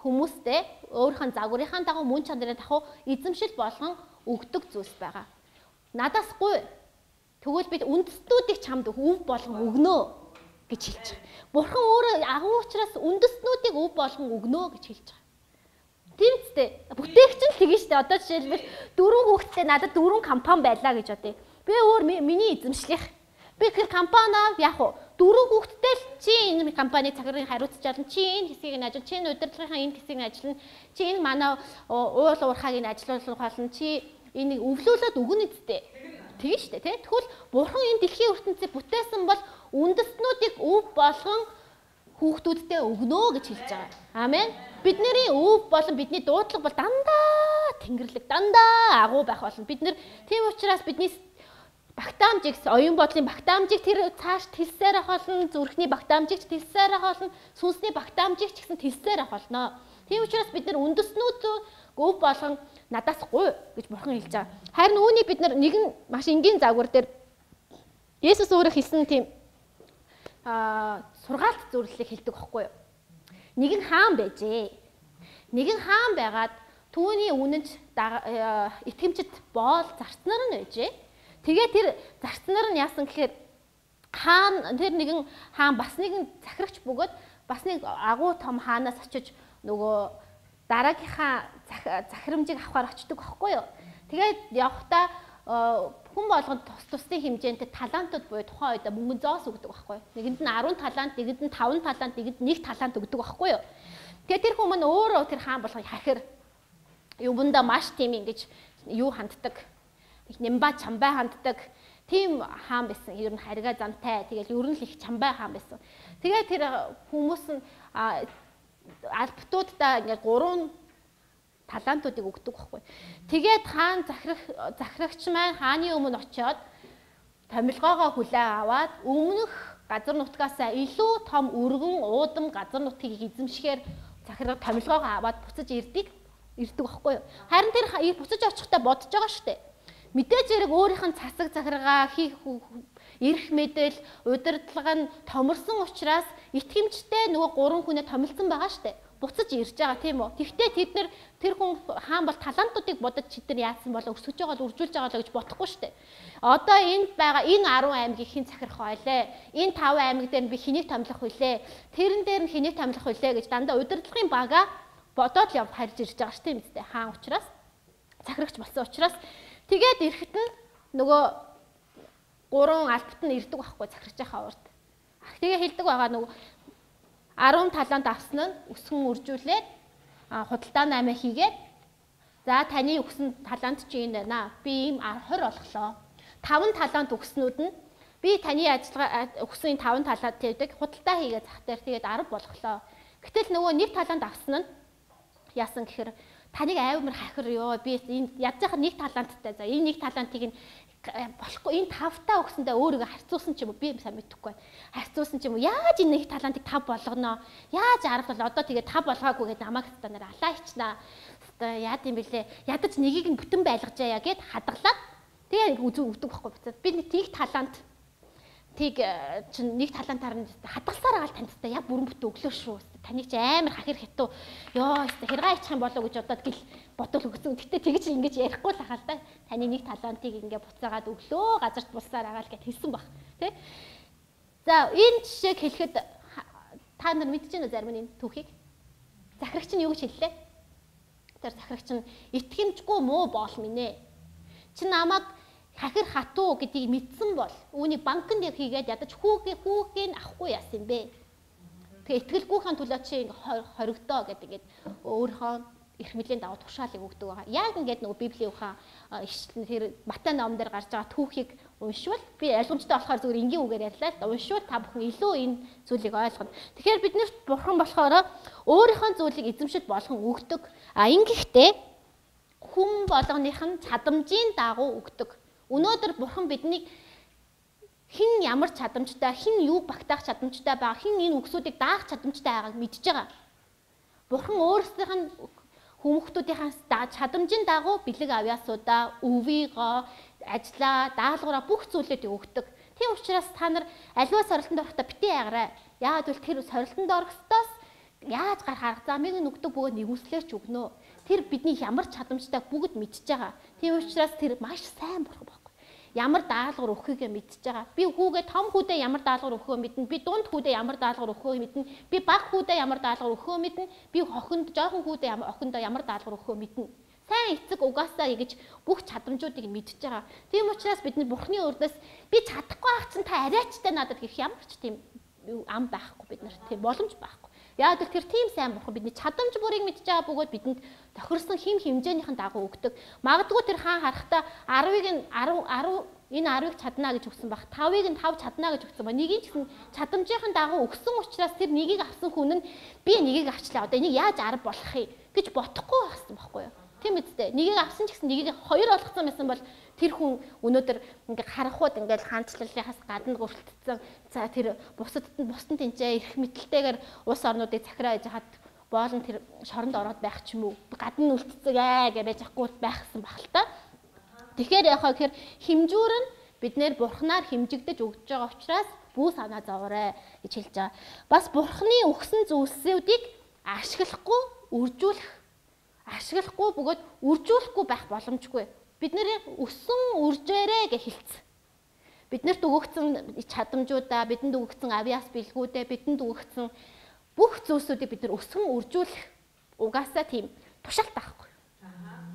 хүмүүстэй өөрийнхөө загварынхаа дагуу мөн чанарын дагуу эзэмшил болгон өгдөг зүйлс байгаа. Надаас гуй. Тэгвэл бид үндэстнүүдийг чамд өв болгон өгнө гэж хэлж байгаа. Бурхан өөрөө агуу учраас үндэстнүүдийг өв болгон өгнө гэж хэлж байгаа. Тийм үстэй. Бүтээгч нь тэгэн штэ. Одоо жишээлбэл дөрвөн хүүхэдтэй надад дөрвөн компани байлаа гэж бодъё. Би өөр миний эзэмшлих. Би тэр компаниа яг уу дөрөв хүүхэдтэй л чи энэ компани цагрын хариуцж чадна. Чи энэ хэсгийг нь ажил, чи энэ удирдлагын энэ хэсгийг нь ажиллана. Чи энэ манай уул уурхааг нь ажилуулах болно. Чи энийг өвлүүлээд өгнө үсттэй. Тэгэн штэ тий. Тэгвэл бурхан энэ дэлхийн ертөнцийг бүтээсэн бол үндэстнүүдийг өв болгон хүүхдүүдтэй өгнө гэж хэлж байгаа. Амен. Бидний өв болон бидний дуудлага бол дандаа тэнгэрлэг, дандаа агуу байх болно. Бид нэр тийм учраас бидний багтаамжийг оюун бодлын багтаамжийг тэр цааш тэлсээр ах болно зүрхний багтаамжийг тэлсээр ах болно сүнсний багтаамжийг ч гэсэн тэлсээр ах болно. Тийм учраас бид нар үндэснүүд өв болгон надаас гуй гэж бурхан хэлж байгаа. Харин үүнийг бид нар нэгэн маш энгийн загвар дээр Есүс өөрөө хэлсэн тийм аа сургаалт зөвлөлийг хэлдэг байхгүй юу? Нэгэн хаан байжээ. Нэгэн хаан байгаад түүний үнэнч итгэмжит боол зарцнаар нь байжээ Тэгээ тэр зарцнаар нь яасан гэхээр хаан тэр нэгэн хаан бас нэгэн захирагч бөгөөд бас нэг агуу том хаанаас очиж нөгөө дараагийнхаа захирамжийг авахар очдөг байхгүй юу. Тэгээд явхдаа хүн болгонд тус тусны хэмжээнд талантууд буюу тухайн үед мөнгөн зоос өгдөг байхгүй юу. Нэгэнд нь 10 талант, нэгэнд нь 5 талант, нэгэнд нь 1 талант өгдөг байхгүй юу. Тэгээд тэр хүмүүс өөрөө тэр хаан болгоо хахир юмдаа маш тийм ингэж юу ханддаг Нямба чамбай ханддаг тийм хаан байсан. Ер нь харига зантай. Тэгэл ер нь л их чамбай хаан байсан. Тэгээ тэр хүмүүс нь альптуудаа ингээд гурван талантуудыг өгдөг байхгүй. Тэгээд хаан захирах захирагч маань хааны өмнө очиод томилгоогоо хүлээ аваад өмнөх газар нутгаасаа илүү том өргөн уудам газар нутгийг эзэмшихээр захираг томилгоогоо аваад буцаж ирдэг ирдэг байхгүй юу. Харин тэр буцаж очихдаа бодож байгаа шүү дээ Мэдээж хэрэг өөрийнх нь цасаг захиргаа хийх эрх мэдэл, удирдлага нь томорсон учраас итгэмжтэй нөгөө гурван хүнээ томилсон байгаа штэ. Буцаж ирж байгаа тийм үү? Тэгвэл тэд нэр тэр хүн хаан бол талантуудыг бодож чи нар яатсан болоо өсөж байгаа л үржүүлж байгаа л гэж бодохгүй штэ. Одоо энд байгаа энэ 10 аймгийг хэн захирах байлээ? Энэ 5 аймаг дээр би хэнийг томилох вүлээ? Тэрэн дээр нь хэнийг томилох вүлээ гэж дандаа удирдлагын бага бодоод явж харж ирж байгаа штэ мэдтэй хаан учраас захирагч болсон учраас Тэгээд эрэхт нь нөгөө гурван альбт нь ирдэг байхгүй захирчийнхаа урд. Тэгээ хэлдэг байгаа нөгөө 10 талаанд авсан нь өсгөн үржүүлээд худалдаа 8 хийгээд за таны өгсөн талаанд чи энэ байна. Би ийм 20 олголоо. 5 талаанд өгснүүд нь би таны ажиллагаа өгсөн 5 талаад тавьдаг худалдаа хийгээ зах дээр тэгээд 10 болголоо. Гэтэл нөгөө нэг талаанд авсан нь яасан гэхээр таныг аймар хахир ёо би энэ байгаа нэг таланттай за энэ нэг талантыг нь болохгүй энэ тавтаа өгсөндөө өөрийгөө харьцуулсан ч юм уу би сайн мэдэхгүй. Харьцуулсан ч юм уу яаж энэ нэг талантыг тав болгоно? Яаж арга бол одоо тэгээ тав болгоогүй гэдэг намайг станаар алаа ичнаа. Одоо яад юм бэлээ? Ядаж нэгийг нь бүтэн байлгажаа гэд хадгалаад тэгээ үзүү өгдөг байхгүй буцаад би нэг тийг талант тийг э, чин нэг талантаар нь хадгалсаар агаал таньдтай яг бүрэн бүтэн өглөө шүү. Таныг чи амар хахир хятуу ёо хэрэг ичих юм болоо гэж бодоод гэл бодол өгсөн. Гэтэ тэгж ингэж ярихгүй л ахал та. Таны нэг талантыг ингээ буцаагаад өглөө газарт булсаар агаал гэд хэлсэн баг. Тэ? За энэ жишээг хэлэхэд та нар мэдэж байна зарим нь түүхийг. Захирагч нь юу гэж хэллээ? Тэр захирагч нь итгэмжгүй муу боол минь ээ. Чи намайг хахир хатуу гэдгийг мэдсэн бол үүнийг банкнд хийгээд ядаж хүүгээ хүүхийг авахгүй яасан бэ? Тэгээ итгэлгүйхэн төлөө чи хоригдоо гэдэг өөрийнхөө эрх мэдлийн даваа тушаалыг өгдөг байгаа. Яг ингээд нөгөө Библийн ухаан ишлэн тэр Матай номон дээр гарч байгаа түүхийг уншвал би ойлгомжтой болохоор зүгээр энгийн үгээр ярьлаа л уншвал та бүхэн илүү энэ зүйлийг ойлгоно. Тэгэхээр биднэрт бурхан болохоор өөрийнхөө зүйлийг эзэмшил болгон өгдөг. А ингэхдээ хүн болгоных нь чадамжийн дагуу өгдөг. Өнөөдөр бурхан биднийг ямар чадамжтай, хин юу багтаах чадамжтай байгаа, хин энэ үгсүүдийг даах чадамжтай байгааг мэдж байгаа. Бурхан өөрсдийнх нь хүмүүстүүдийнхаа чадамжийн дагуу бэлэг авьяасуудаа, өвийгоо, ажлаа, даалгавраа бүх зүйлээд өгдөг. Тийм учраас та нар аливаа сорилтонд орохдоо битээ ягараа. Яагаад гэвэл тэр сорилтонд орохдоос яаж гарах арга замыг нүгдэг бөгөөд нэгүслээч өгнө. Тэр бидний ямар чадамжтай бүгд мэдж байгаа. Тийм учраас тэр маш сайн бурхан ямар даалгавар өгөхийг мэдчихэж байгаа. Би хүүгээ том хүүдээ ямар даалгавар өгөхөө мэднэ. Би дунд хүүдээ ямар даалгавар өгөхөө мэднэ. Би баг хүүдээ ямар даалгавар өгөхөө мэднэ. Би хохинд жоохон хүүдээ охиндоо ямар даалгавар өгөхөө мэднэ. Сайн эцэг угаасаа ингэж бүх чадамжуудыг мэдчихэж байгаа. Тийм учраас бид нар Бурхны өрнөөс би чадахгүй ах чинь та арайчтай надад гэх ямар ч тийм ам байхгүй бид нар тийм боломж байхгүй. Яг л тэр тийм сайн бурхан бидний чадамж бүрийг мэдж байгаа бөгөөд бидэнд тохирсон хим хэмжээнийхэн дагуу өгдөг. Магадгүй тэр хаан харахтаа 10-ыг нь 10 10 энэ 10-ыг чадна гэж өгсөн баг. 5-ыг нь 5 чадна гэж өгсөн ба. Нэгийг ч гэсэн чадамжийнхэн дагуу өгсөн учраас тэр нэгийг авсан хүн нь би нэгийг авчлаа. Одоо энийг яаж 10 болгох юм гэж бодохгүй байсан байхгүй юу? Тийм үстэй. Нэгийг авсан ч гэсэн нэгийг хоёр болгосон байсан бол тэр хүн өнөөдөр ингээ харахууд ингээл хаанчлалынхаас гадна гөрөлтсөн. За тэр бусадд нь бусдын тэнцээ эрх мэтэлтэйгээр улс орнуудыг захираа ээж хад боолн тэр шоронд ороод байх ч юм уу. Гадна үлдцэг ээ гэж байж ахгүй байхсан баг л та. Тэгэхээр яхаа гэхээр химжүүр нь биднэр бурхнаар химжигдэж өгч байгаа учраас бүү санаа зовоорой гэж хэлж байгаа. Бас бурхны өгсөн зүйлсүүдийг ашиглахгүй үржүүлэх ашиглахгүй бөгөөд үржүүлэхгүй байх боломжгүй. Бид нэр өссөн үржээрээ гэж хэлсэн. Биднэрт өгөгдсөн чадамжуудаа, бидэнд өгөгдсөн авиас бэлгүүдээ, бидэнд өгөгдсөн бүх зүйлсүүдийг бид нар өсгөн үржүүлэх угаасаа тийм тушаалт байхгүй.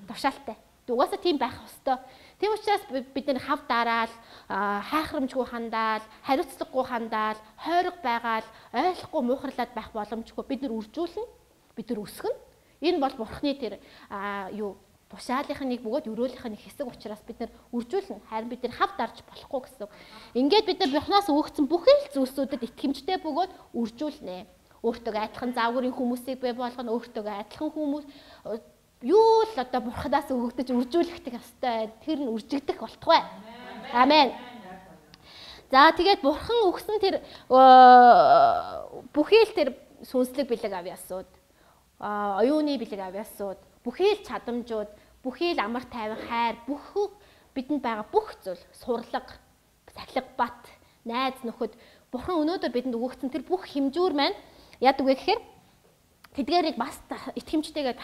Тушаалтай. Угаасаа тийм байх ёстой. Тийм учраас бид нар хав дараал, хайхрамжгүй хандаал, хариуцлагагүй хандаал, хойрог байгаал, ойлгохгүй муухарлаад байх боломжгүй. Бид нар үржүүлнэ. Бид нар өсгөн. Энэ бол бурхны тэр юу тушаалынхын нэг бөгөөд өрөөлийнх нь хэсэг учраас бид нар үржүүлнэ. Харин бид нар хав дарж болохгүй гэсэн. Ингээд бид нар бурхнаас өгсөн бүхэл зүйлсүүдэд итгэмжтэй бөгөөд үржүүлнэ. Өөртөө адилхан зааврын хүмүүсийг бай болгоно, өөртөө адилхан хүмүүс юу л одоо бурхнаас өгөгдөж үржүүлэхдэг хэвээр тэр нь үржигдэх болтугай. Амен. За тэгээд бурхан өгсөн тэр бүхэл тэр сүнслэг бэлэг авьяасууд оюуны бэлэг авьяасууд, бүхий л чадамжууд, бүхий л амар тайван хайр, бүх бидэнд байгаа бүх зүйл, сурлага, сахилга бат, найз нөхөд бурхан өнөөдөр бидэнд өгөгдсөн тэр бүх хэмжүүр маань яадаг вэ гэхээр тэдгээрийг бас итгэмжтэйгээ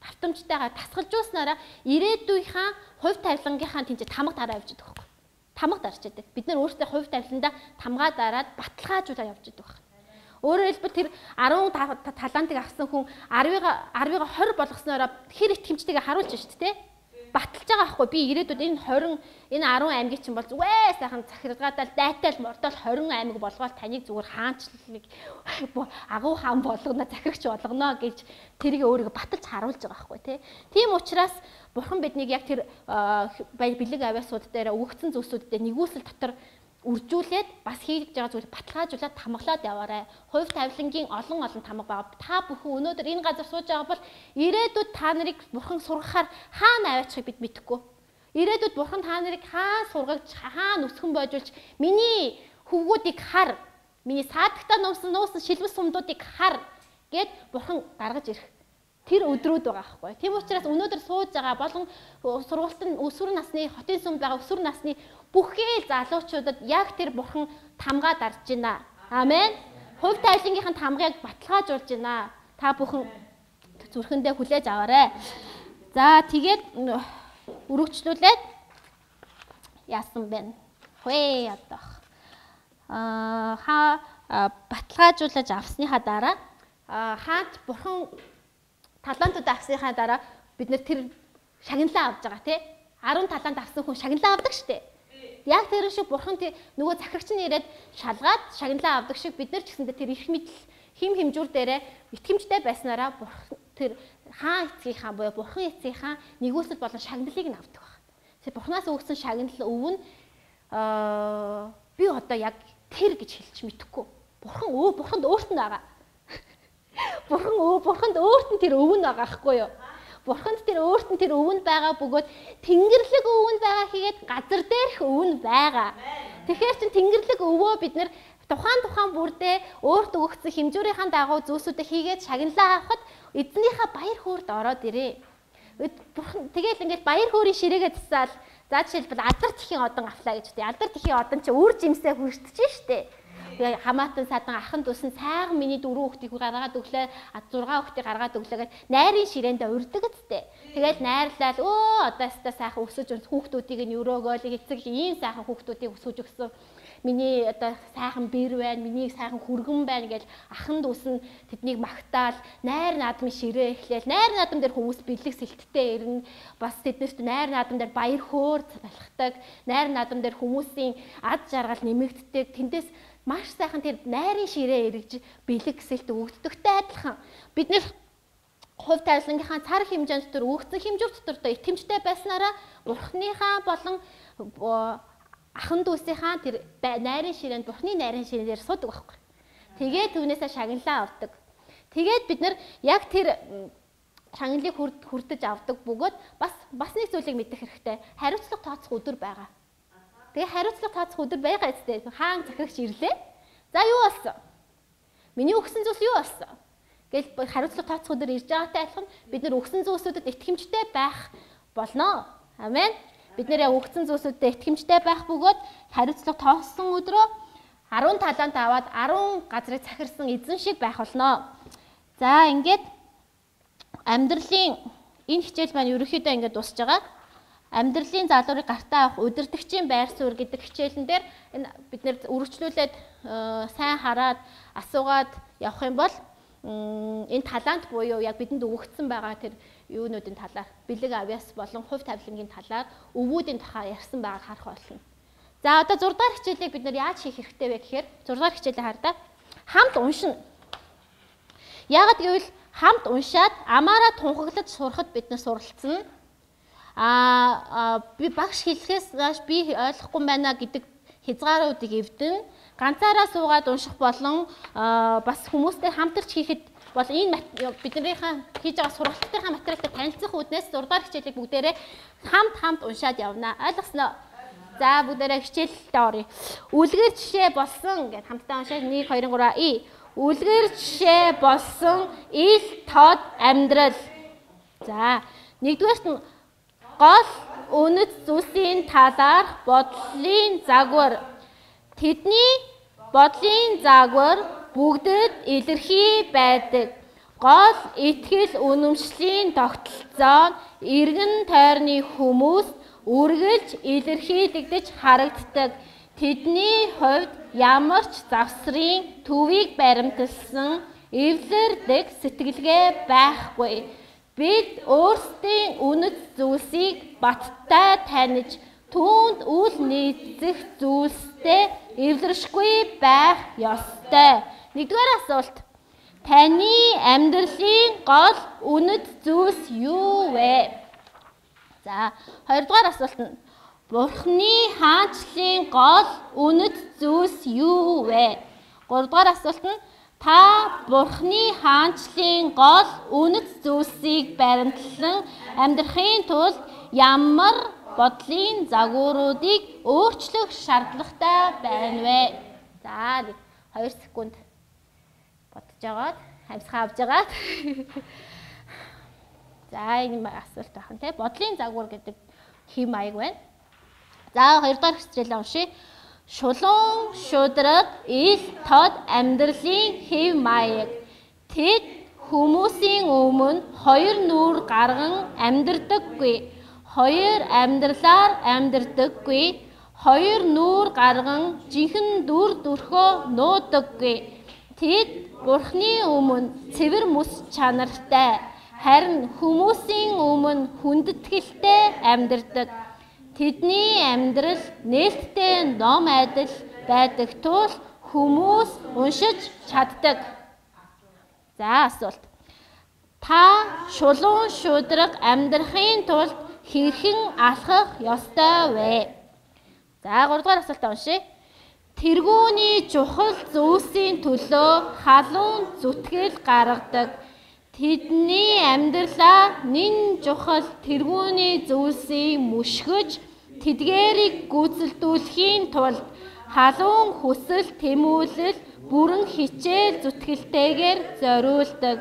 тавтамжтайгаар тасгалжуулснараа ирээдүйнхаа хувь тавилангийнхаа тэнцээ тамга дараа явж идэх байхгүй. Тамга дарч идэг. Бид нар өөрсдөө хувь тавиландаа тамгаа дараад баталгаажуулаад явж идэг байхгүй. Өөрөөр хэлбэл тэр 10 талантыг авсан хүн 10-ыг 10-ыг 20 болгосноор хэр итгэмжтэйгээ харуулж шүү дээ, баталж байгаа байхгүй би ирээдүйд энэ 20 энэ 10 аймгийг чинь бол зүгээр сайхан захиргаадал дайтал мордол 20 аймаг болгоод таныг зүгээр хаанчлалыг агуу хаан болгоно захирагч болгоно гэж тэрийг өөрийгөө баталж харуулж байгаа байхгүй тий. Тийм учраас бурхан биднийг яг тэр бэлэг авиасууд дээр өгөгдсөн зүйлсүүд дээр нэгүсэл дотор үржүүлээд бас хийж байгаа зүйл баталгаажуулаад тамгалаад яваарай. Хувь тавилангийн олон олон тамга байгаа. Та бүхэн өнөөдөр энэ газар сууж байгаа бол ирээдүйд та нарыг бурхан сургахаар хаана аваачихыг бид мэдэхгүй. Ирээдүйд бурхан та нарыг хаан сургагч, хаан өсгөн бойжулж миний хөвгүүдийг хар. Миний саадагтаа нуусан нуусан шилбэс сумдуудыг хар гэд бурхан гаргаж ирэх тэр өдрүүд байгаа байхгүй. Тийм учраас өнөөдөр сууж байгаа болгон сургуультын өсвөр насны хотын сумд байгаа өсвөр насны бүхэл залуучуудад яг тэр бурхан тамгаа дарж байна. Амен. Хувь тайлангийнхын тамгыг баталгаажуулж байна. Та бүхэн зүрхэндээ хүлээж аваарай. За тэгээд өргөжлүүлээд яасан бэ? Хөөе одоо. Аа хаа баталгаажуулж авсныхаа дараа хаант бурхан талантууд авсныхаа дараа бид нэр тэр шагналаа авж байгаа тий 10 талант авсан хүн шагналаа авдаг штэ яг тэр шиг бурхан тий нөгөө захирагч нь ирээд шалгаад шагналаа авдаг шиг бид нар ч гэсэндээ тэр их мэдл хим химжүүр дээрээ итгэмжтэй байснараа бурхан тэр хаан эцгийнхаа буюу бурхан эцгийнхаа нэгүсэл болон шагналыг нь авдаг байна. Тэр бурханаас өгсөн шагнал өвн аа би одоо яг тэр гэж хэлж мэдэхгүй. Бурхан өө бурханд өөрт нь байгаа. Бурхан өө бурханд өөрт нь тэр өвн байгаа хгүй юу? Бурханд тэр өөрт нь тэр өвн байгаа бөгөөд тэнгэрлэг өвн байгаа хийгээд газар дээрх өвн байгаа. Тэгэхээр чин тэнгэрлэг өвөө бид нэр тухайн тухайн бүрдээ өөрт өгөгдсөн хэмжүүрийн дагуу зүйлсүүдээ хийгээд шагналаа авахад эзнийхээ баяр хөөрт ороод ирээ. Тэгэл ингээд баяр хөөрийн ширээгээ засаал за жишээлбэл алдар тхийн одон авлаа гэж үү. Алдар тхийн одон чи үр жимсээ хүртэж штэ хамаатан садан ахын тусан сайхан миний дөрөв хүүхдийг гаргаад өглөө 6 хүүхдийг гаргаад өглөөгээд найрын ширээндээ урддаг гэжтэй. Тэгэл найрлал өө одоо яста сайхан өсөж хүүхдүүдийг нь өрөөгөөл эцэг ийм сайхан хүүхдүүдийг өсгөж өгсөн миний одоо сайхан бэр байна, миний сайхан хүргэн байна гэж ахан дүүс нь тэднийг магтаал, найр наадмын ширээ эхлээл, найр наадам дээр хүмүүс бэлэг сэлттэй ирнэ. Бас тэднэрт найр наадам дээр баяр хөөр балхдаг, найр наадам дээр хүмүүсийн ад жаргал нэмэгддэг. Тэндээс маш сайхан тэр найрын ширээ эргэж бэлэг гэсэлт өгдөгтэй адилхан бид нэр хувь тавилангийнхаа цар хэмжээнд дотор өгцөн хэмжүүр дотор доо итгэмжтэй байснараа бурхныхаа болон ахан дүүсийнхаа тэр найрын ширээнд бурхны найрын ширээнээр суудаг байхгүй. Тэгээд түүнээсээ шагналаа авдаг. Тэгээд бид нар яг тэр шагналыг хүрдэж авдаг бөгөөд бас бас нэг зүйлийг мэдэх хэрэгтэй. Хариуцлага тооцох өдөр байгаа. Тэгээ хариуцлага тооцох өдөр байгаа эцтэй. Хаан захирагч ирлээ. За юу болсон? Миний өгсөн зүйлс юу болсон? Гэл хариуцлага тооцох өдөр ирж байгаатай адилхан бид нар өгсөн зүйлсүүдэд итгэмжтэй байх болно. Амен. Бид нэрээ өгсөн зүйлсүүдэд итгэмжтэй байх бөгөөд хариуцлага тооцсон өдрөө 10 талант аваад 10 газрыг захирсан эзэн шиг байх болно. За ингээд амьдралын энэ хичээл маань ерөөхдөө ингээд дуусж байгаа амьдралын залуурыг гартаа авах удирдгчийн байр суурь гэдэг хичээлэн дээр энэ бид нэр үргэлжлүүлээд э, сайн хараад асуугаад явах юм бол энэ талант буюу яг бидэнд өгөгдсөн байгаа тэр юунуудын талаар бэлэг авьяас болон хувь тавилангийн талаар өвүүдийн тухай ярьсан байгааг харах болно. За одоо 6 дахь хичээлийг бид нар яаж хийх хэрэгтэй вэ гэхээр 6 дахь хичээлээ хардаа хамт уншина. Яагад гэвэл хамт уншаад амаараа тунхаглаж сурахад бид нар суралцсан аа би багш хэлэхээс нааш би ойлгохгүй байна гэдэг хязгааруудыг эвдэн ганцаараа суугаад унших болон бас хүмүүстэй хамтарч хийхэд бол энэ биднийхээ хийж байгаа сургалтынхаа материалтай танилцах үүднээс 6 дахь хичээлийг бүгдээрээ хамт хамт уншаад явна. Ойлгосноо? За бүгдээрээ хичээлдээ оръё. Үлгэр жишээ болсон гэд хамтдаа уншаад 1 2 3 и үлгэр жишээ болсон ил тод амьдрал. За нэгдүгээрт нь гол үнэт зүйлсийн талаар бодлын загвар тэдний бодлын загвар бүгдэд илэрхий байдаг. Гол итгэл үнэмшлийн тогтолцоо нь эргэн тойрны хүмүүс үргэлж илэрхийлэгдэж харагддаг. Тэдний хувьд ямар ч завсрын төвийг баримталсан эвлэрдэг сэтгэлгээ байхгүй Бид өөрсдийн үнэт зүйлсийг баттай таних түүнд үл нийцэх зүйлстэй эвлэршгүй байх ёстой. Нэгдүгээр асуулт. Таны амьдралын гол үнэт зүйлс юу вэ? За, хоёрдугаар асуулт нь Бурхны хаанчлалын гол үнэт зүйлс юу вэ? Гуравдугаар асуулт нь Та Бурхны хаанчлалын гол үнэт зүйлсийг баримтлан амьдрахын тулд ямар бодлын загваруудыг өөрчлөх шаардлагатай байна вэ? За нэг 2 секунд бодож агаад хамсгаа авч агаад. За энэ асуулт байна те. Бодлын загвар гэдэг хэм маяг байна. За хоёрдугаар хэсэгчлээ уншия. Шулуун шудраг ил тод амьдралын хэв маяг. Тэд хүмүүсийн өмнө хоёр нүур гарган амьдрдаггүй. Хоёр амьдралаар амьдрдаггүй. Хоёр нүур гарган жинхэнэ дүр төрхөө нуудаггүй. Тэд Бурхны өмнө цэвэр мэс чанартай харин хүмүүсийн өмнө хүндэтгэлтэй амьдрдаг. Тэдний амьдрал нээлттэй ном айдал байдаг тул хүмүүс уншиж чаддаг. За асуулт. Та шулуун шудраг амьдрахын тулд хэрхэн алхах ёстой вэ? За 3 дугаар асуултаа уншъя. Тэргүүний чухал зүйлсийн төлөө халуун зүтгэл гаргадаг. Тэдний амьдралаа нэн чухал тэргүүний зүйлсийг мушгиж тэдгээрийг гүйцэлдүүлэхийн тулд халуун хүсэл тэмүүлэл бүрэн хичээл зүтгэлтэйгээр зориулдаг.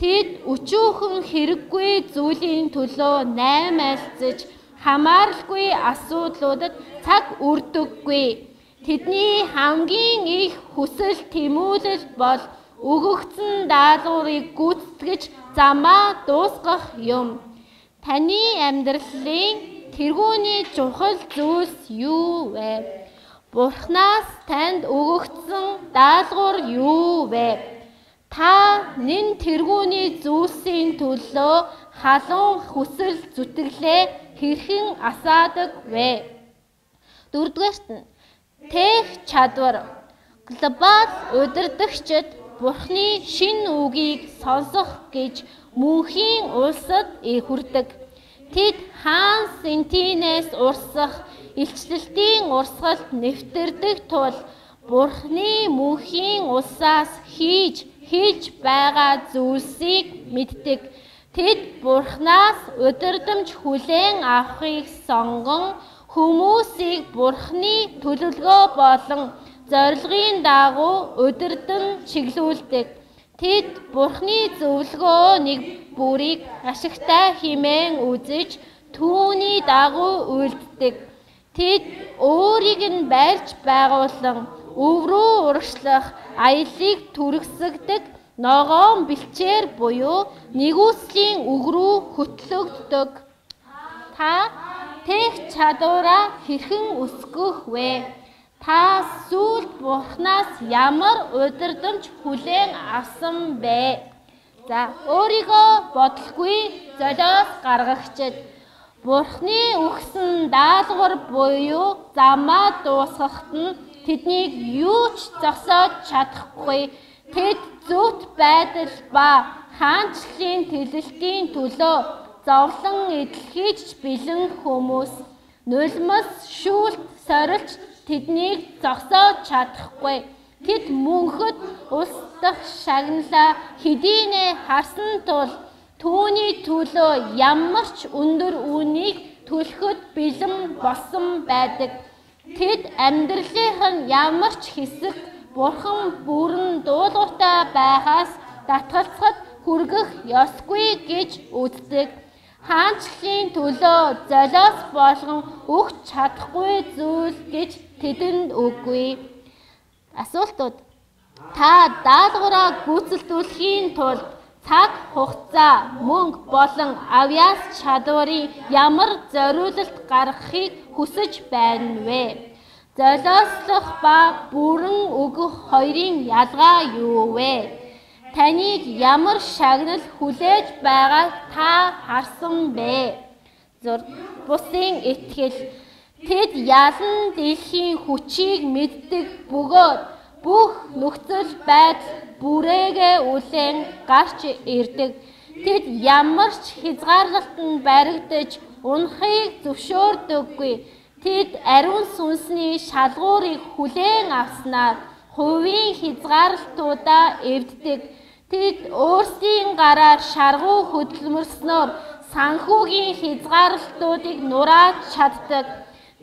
Тэд өчүүхэн хэрэггүй зүйлийн төлөө наймаалцаж хамааралгүй асуудлуудад цаг өрдөггүй. Тэдний хамгийн их хүсэл тэмүүлэл бол өгөгдсөн даалгаврыг гүйцэтгэж замаа дуусгах юм. Таны амьдралын тэргүүний чухал зүйлс юу вэ? Бурханаас танд өгөгдсөн даалгавар юу вэ? Та нэн тэргүүний зүйлсийн төлөө халуун хүсэл зүтгэлээ хэрхэн асаадаг вэ? Дөрөвдүгээрт нь тех чадвар глобал удирдагчид Бурхны шин үгийг сонсох гэж мөнхийн улсад хүрдэг. Тэд хаан сентинээс урсах илчлэлтийн урсгалд нэвтэрдэг тул Бурхны мөнхийн улсаас хийж хийж байгаа зүйлсийг мэддэг. Тэд Бурхнаас удирдамж хүлээн авахыг сонгон хүмүүсийг Бурхны төлөвлөгөө болон зорилгын дагуу удирдан чиглүүлдэг. Тэд Бурхны зөвлөгөө нэг бүрийг ашигтай хэмээн үзэж түүний дагуу үйлддэг. Тэд өөрийг нь барьж байгуулсан өв рүү урагшлах аялыг түргсэгдэг ногоон бэлчээр буюу нэгүслийн үг рүү хөтлөгддөг. Та тех чадвараа хэрхэн өсгөх вэ? Та сүлд Бурханаас ямар удирдамж хүлээн авсан бэ? За өөрийгөө бодлогүй золиос гаргагчд Бурхны өгсөн даалгавар буюу замаа дуусгахад нь тэднийг юу ч зогсоож чадахгүй. Тэд зөвхт байдал ба хаанчлалын тэлэлтийн төлөө зовлон эдлхийж бэлэн хүмүүс нулимс шүүлт сорилж тэднийг зогсоож чадахгүй. Тэд мөнхөд улс дахь шагналаа хэдийнэ харсан тул түүний төлөө ямар ч өндөр үнийг төлөхөд бэлэн болсон байдаг. Тэд амьдралынх нь ямар ч хэсэг бурхан бүрэн дуулууртай байхаас татгалцахад хүргэх ёсгүй гэж үздэг. Хаанчлалын төлөө золиос болгон өгч чадахгүй зүйл гэж тэдэнд үгүй. Асуултууд та даалгавраа гүйцэлдүүлэхийн тулд цаг хугацаа, мөнгө болон авьяас чадварын ямар зориулалт гаргахыг хүсэж байна вэ? Золиослох ба бүрэн өгөх хоёрын ялгаа юу вэ? Таныг ямар шагнал хүлээж байгааг та харсан бэ? Зур бусын итгэл тэд ялан дэлхийн хүчийг мэддэг бөгөөд бүх нөхцөл байдал бүрээгээ үлэн гарч ирдэг. Тэд ямар ч хязгаарлалтанд баригдаж унахыг зөвшөөрдөггүй. Тэд ариун сүнсний шалгуурыг хүлээн авснаар хувийн хязгаарлалтуудаа эвддэг. Тэд өөрсдийн гараар шаргуу хөдөлмөрснөөр санхүүгийн хязгаарлалтуудыг нурааж чаддаг.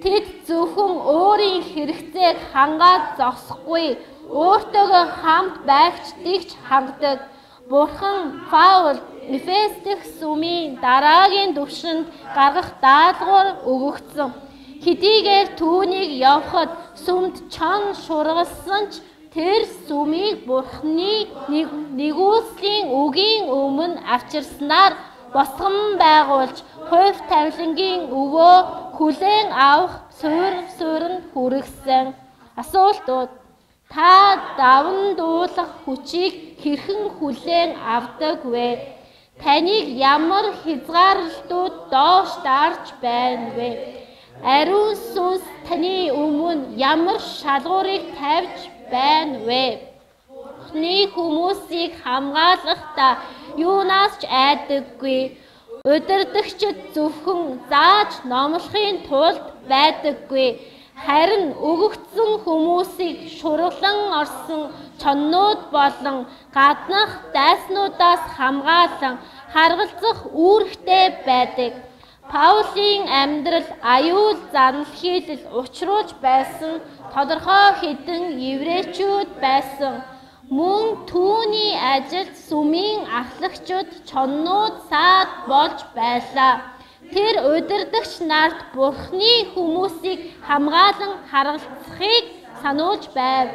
Тэд зөвхөн өөрийн хэрэгцээг хангаад зогсохгүй, өөртөөгөө хамт байгчдыгч хангадаг. Бурхан Паул Эфес дэх сүмийн дараагийн төвшөнд гаргах даалгавар өгөгдсөн. Хэдийгээр түүнийг явхад сүмд чон шургалсан ч тэр сүмийг Бурханы нэгүслийн үгийн өмнө авчирснаар босгон байгуулж хувь тавилангийн өвөө хүлээн авах суурь суурь хүргэсэн. Асуултууд та даван дуулах хүчийг хэрхэн хүлээн авдаг вэ? Таныг ямар хязгаарлалтууд доош дарж байна вэ? Ариун сүнс таны өмнө ямар шалгуурыг тавьж байна вэ? Эхний хүмүүсийг хамгаалахдаа юунаас ч айдаггүй. Удирдахчид зөвхөн зааж номлохын тулд байдаггүй. Харин өгөгдсөн хүмүүсийг шурглан орсон чоннууд болон гаднах дайснуудаас хамгаалан харгалзах үүрэгтэй байдаг. Паулийн амьдрал аюул занал хийлэл учруулж байсан тодорхой хэдэн еврейчүүд байсан. Мөн түүний ажилд сүмийн ахлагчид чоннууд саад болж байлаа. Тэр удирдахч нарт Бурхны хүмүүсийг хамгаалan харгалцахыг сануулж байв.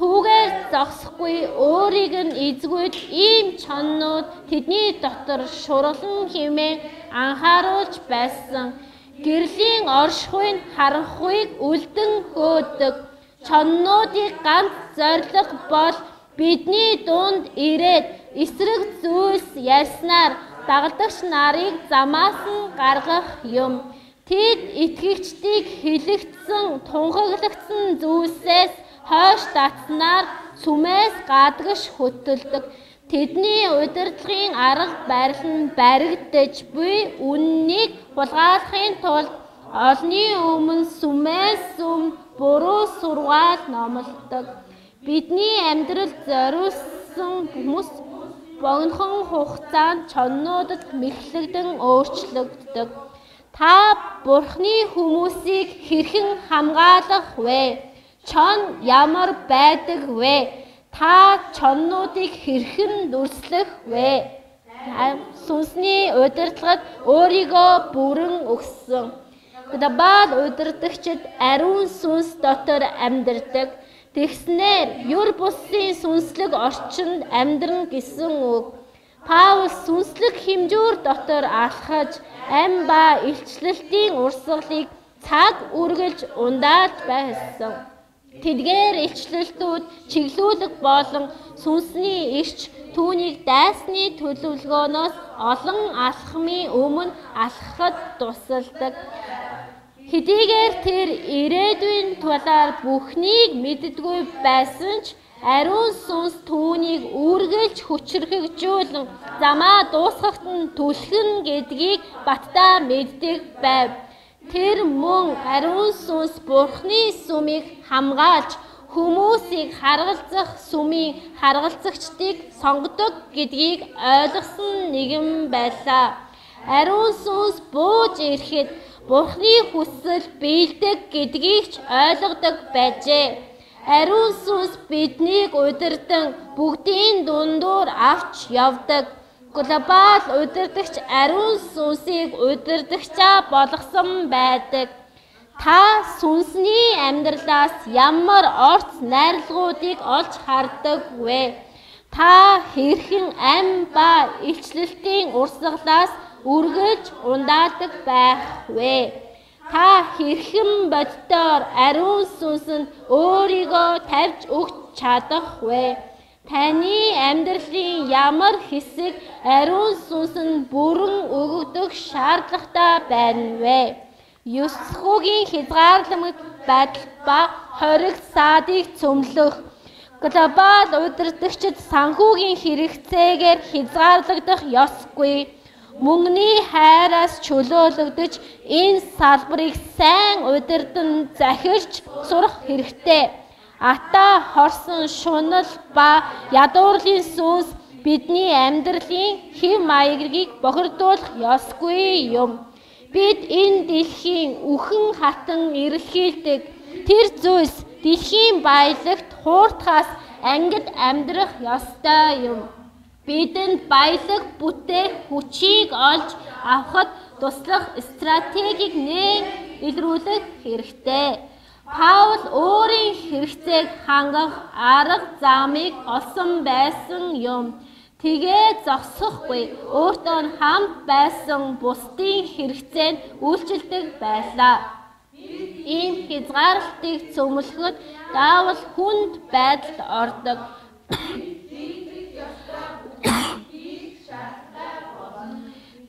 Түүгээр зогсохгүй өөрийг нь эзгүүл ийм чоннууд тэдний дотор шурлан хэмээн анхааруулж байсан. Гэрлийн оршихуйн харанхуйг үлдэн хөөдөг. Чоннуудыг ганц зориг бол бидний дунд ирээд эсрэг зүйлс ярьснаар дагалдагч нарыг замаас нь гаргах юм. Тэд итгэгчдийг хилэгдсэн, тунхаглагдсан зүйлсээс хойш татснаар сүмээс гадагш хөтөлдөг. Тэдний удирдлагын арга барил нь баригдаж буй үннийг хулгайлахын тулд олны өмнө сүмээс сүм буруу сургаал номлодог. Бидний амьдрал зориулсан хүмүүс богинохон хугацаанд чоннуудад мэхлэгдэн өөрчлөгддөг. Та Бурхны хүмүүсийг хэрхэн хамгаалах вэ? Чон ямар байдаг вэ? Та чоннуудыг хэрхэн дүрслэх вэ? Сүнсний удирдлагад өөрийгөө бүрэн өгсөн. Глобал удирдагчид ариун сүнс дотор амьдардаг. Тэгснээр юр бусын сүнслэг орчинд амьдран гэсэн үг. Паул сүнслэг хэмжүүр дотор алхаж ам ба илчлэлтийн урсгалыг цаг үргэлж ундааж байсан. Тэдгээр илчлэлтүүд чиглүүлэг болон сүнсний ирч түүнийг дайсны төлөвлөгөөнөөс олон алхмын өмнө алхахад тусалдаг. Хэдийгээр тэр ирээдүйн талаар бүхнийг мэддэггүй байсан ч ариун сүнс түүнийг үргэлж хүчрхэгжүүлэн замаа дуусгахад нь түлхэн гэдгийг баттаа мэддэг байв. Тэр мөн ариун сүнс Бурхны сүмийг хамгаалж хүмүүсийг харгалзах сүмийн харгалзагчдыг сонгодог гэдгийг ойлгосон нэгэн байлаа. Ариун сүнс бууж ирэхэд Бурхны хүсэл биелдэг гэдгийг ч ойлгодог байжээ. Ариун сүнс биднийг удирдан бүгдийн дундуур авч явдаг. Глобал удирдахч ариун сүнсийг удирдахчаа болгосон байдаг. Та сүнсний амьдралаас ямар орц найрлагуудыг олж хардаг вэ? Та хэрхэн ам ба илчлэлтийн урсгалаас үргэж ундаадаг байх вэ? Та хэрхэн боддоор ариун сүнсэнд өөрийгөө тавьж өгч чадах вэ? Таны амьдралын ямар хэсэг ариун сүнсэнд бүрэн өгөгдөх шаардлагатай байна вэ? Юсхогийн хязгаарламж байдал ба хориг саадыг цөмлөх глобал удирдагчид санхүүгийн хэрэгцээгээр хязгаарлагдах ёсгүй мөнгөний хайраас чөлөөлөгдөж энэ салбарыг сайн удирдан захирч сурах хэрэгтэй. Ата хорсон шунал ба ядуурлын сүнс бидний амьдралын хэв маягийг бохирдуулах ёсгүй юм. Бид энэ дэлхийн үхэн хатан эрэлхийлдэг тэр зүйлс дэлхийн баялагт хууртахаас ангид амьдрах ёстой юм. Бидэнд баялаг бүтээх хүчийг олж авахд туслах стратегийг нээн илрүүлэх хэрэгтэй. Паул өөрийн хэрэгцээг хангах арга замыг олсон байсан юм. Тэгээ зогсохгүй өөртөө хамт байсан бусдын хэрэгцээнд үйлчлдэг байлаа. Ийм хязгаарлалтыг цөмлөхөд заавал хүнд байдалд ордог.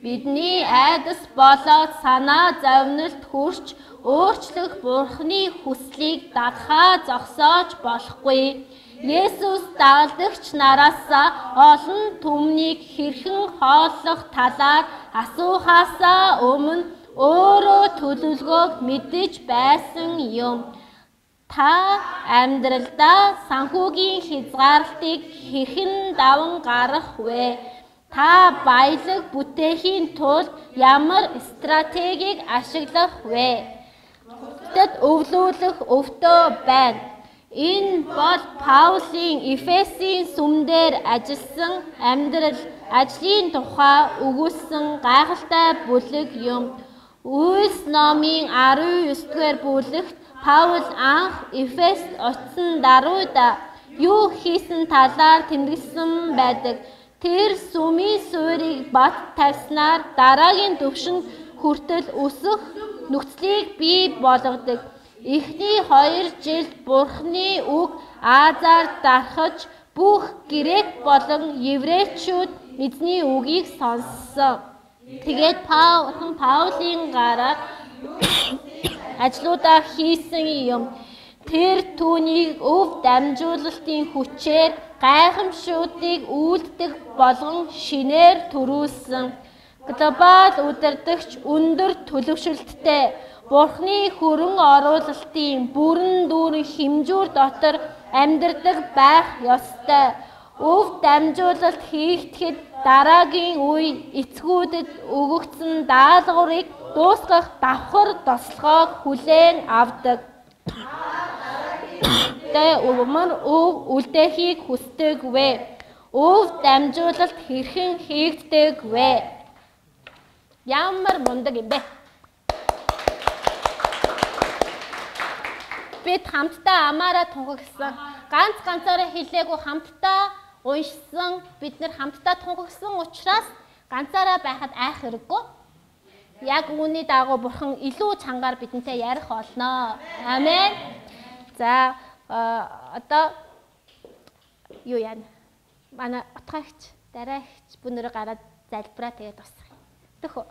Бидний айдас болоод санаа зовнилт хүрч өөрчлөх Бурхны хүслийг дагахаа зогсоож болохгүй. Есүс дагалдагч нараас олон түмнийг хэрхэн хооллох талаар асуухаасаа өмнө өөрөө төлөвлөгөөг мэдэж байсан юм. Та амьдралдаа санхүүгийн хязгаарлалтыг хэрхэн даван гарах вэ? Та баялаг бүтээхийн тулд ямар стратегийг ашиглах вэ? Тэд өвлүүлэх өвтөө байна. Энэ бол Паулийн Эфесийн сүмдэр ажилласан амьдрал ажлын тухай өгүүлсэн гайхалтай бүлэг юм. Үйлс номын 19-р бүлэгт Паул анх Эфест очсон даруйда юу хийсэн талаар тэмдэглэсэн байдаг. Тэр сүмийн суурийг бат тавьснаар дараагийн төвшин хүртэл өсөх нөхцөлийг бий болгодог. Эхний 2 жилд Бурхны үг Азаар дарахж бүх грек болон еврейчүүд эзний үгийг сонссон. Тэгээд Паул Паулийн гараар ажлуудаа хийсэн юм. Тэр түүнийг өв дамжуулалтын хүчээр гайхамшуудыг үйлдэх болгон шинээр төрүүлсэн. Глобал удирдагч өндөр төлөвшөлттэй Бурхны хөрөн оруулалтын бүрэн дүүрэн хэмжүүр дотор амьдардаг байх ёстой. Өв дамжуулалт хийгдэхэд дараагийн үе эцгүүдэд өгөгдсөн даалгаврыг дуусгах давхар тослогоог хүлээн авдаг. Тэ өмнө өв үлдээхийг хүсдэг вэ? Өв дамжуулалт хэрхэн хийгддэг вэ? Ямар мундаг юм бэ? Бид хамтдаа амаараа тунхагсан. Ганц ганцаараа хэлээгүй хамтдаа уншсан. Бид нэр хамтдаа тунхагсан учраас ганцаараа байхад айх хэрэггүй. Яг үүний дагуу бурхан илүү чангаар бидэнтэй ярих болно. Амен. За одоо юу яана? Манай утгаагч, дараагч бүнөрө гараад залбираа тэгээд тусах. Төхөө.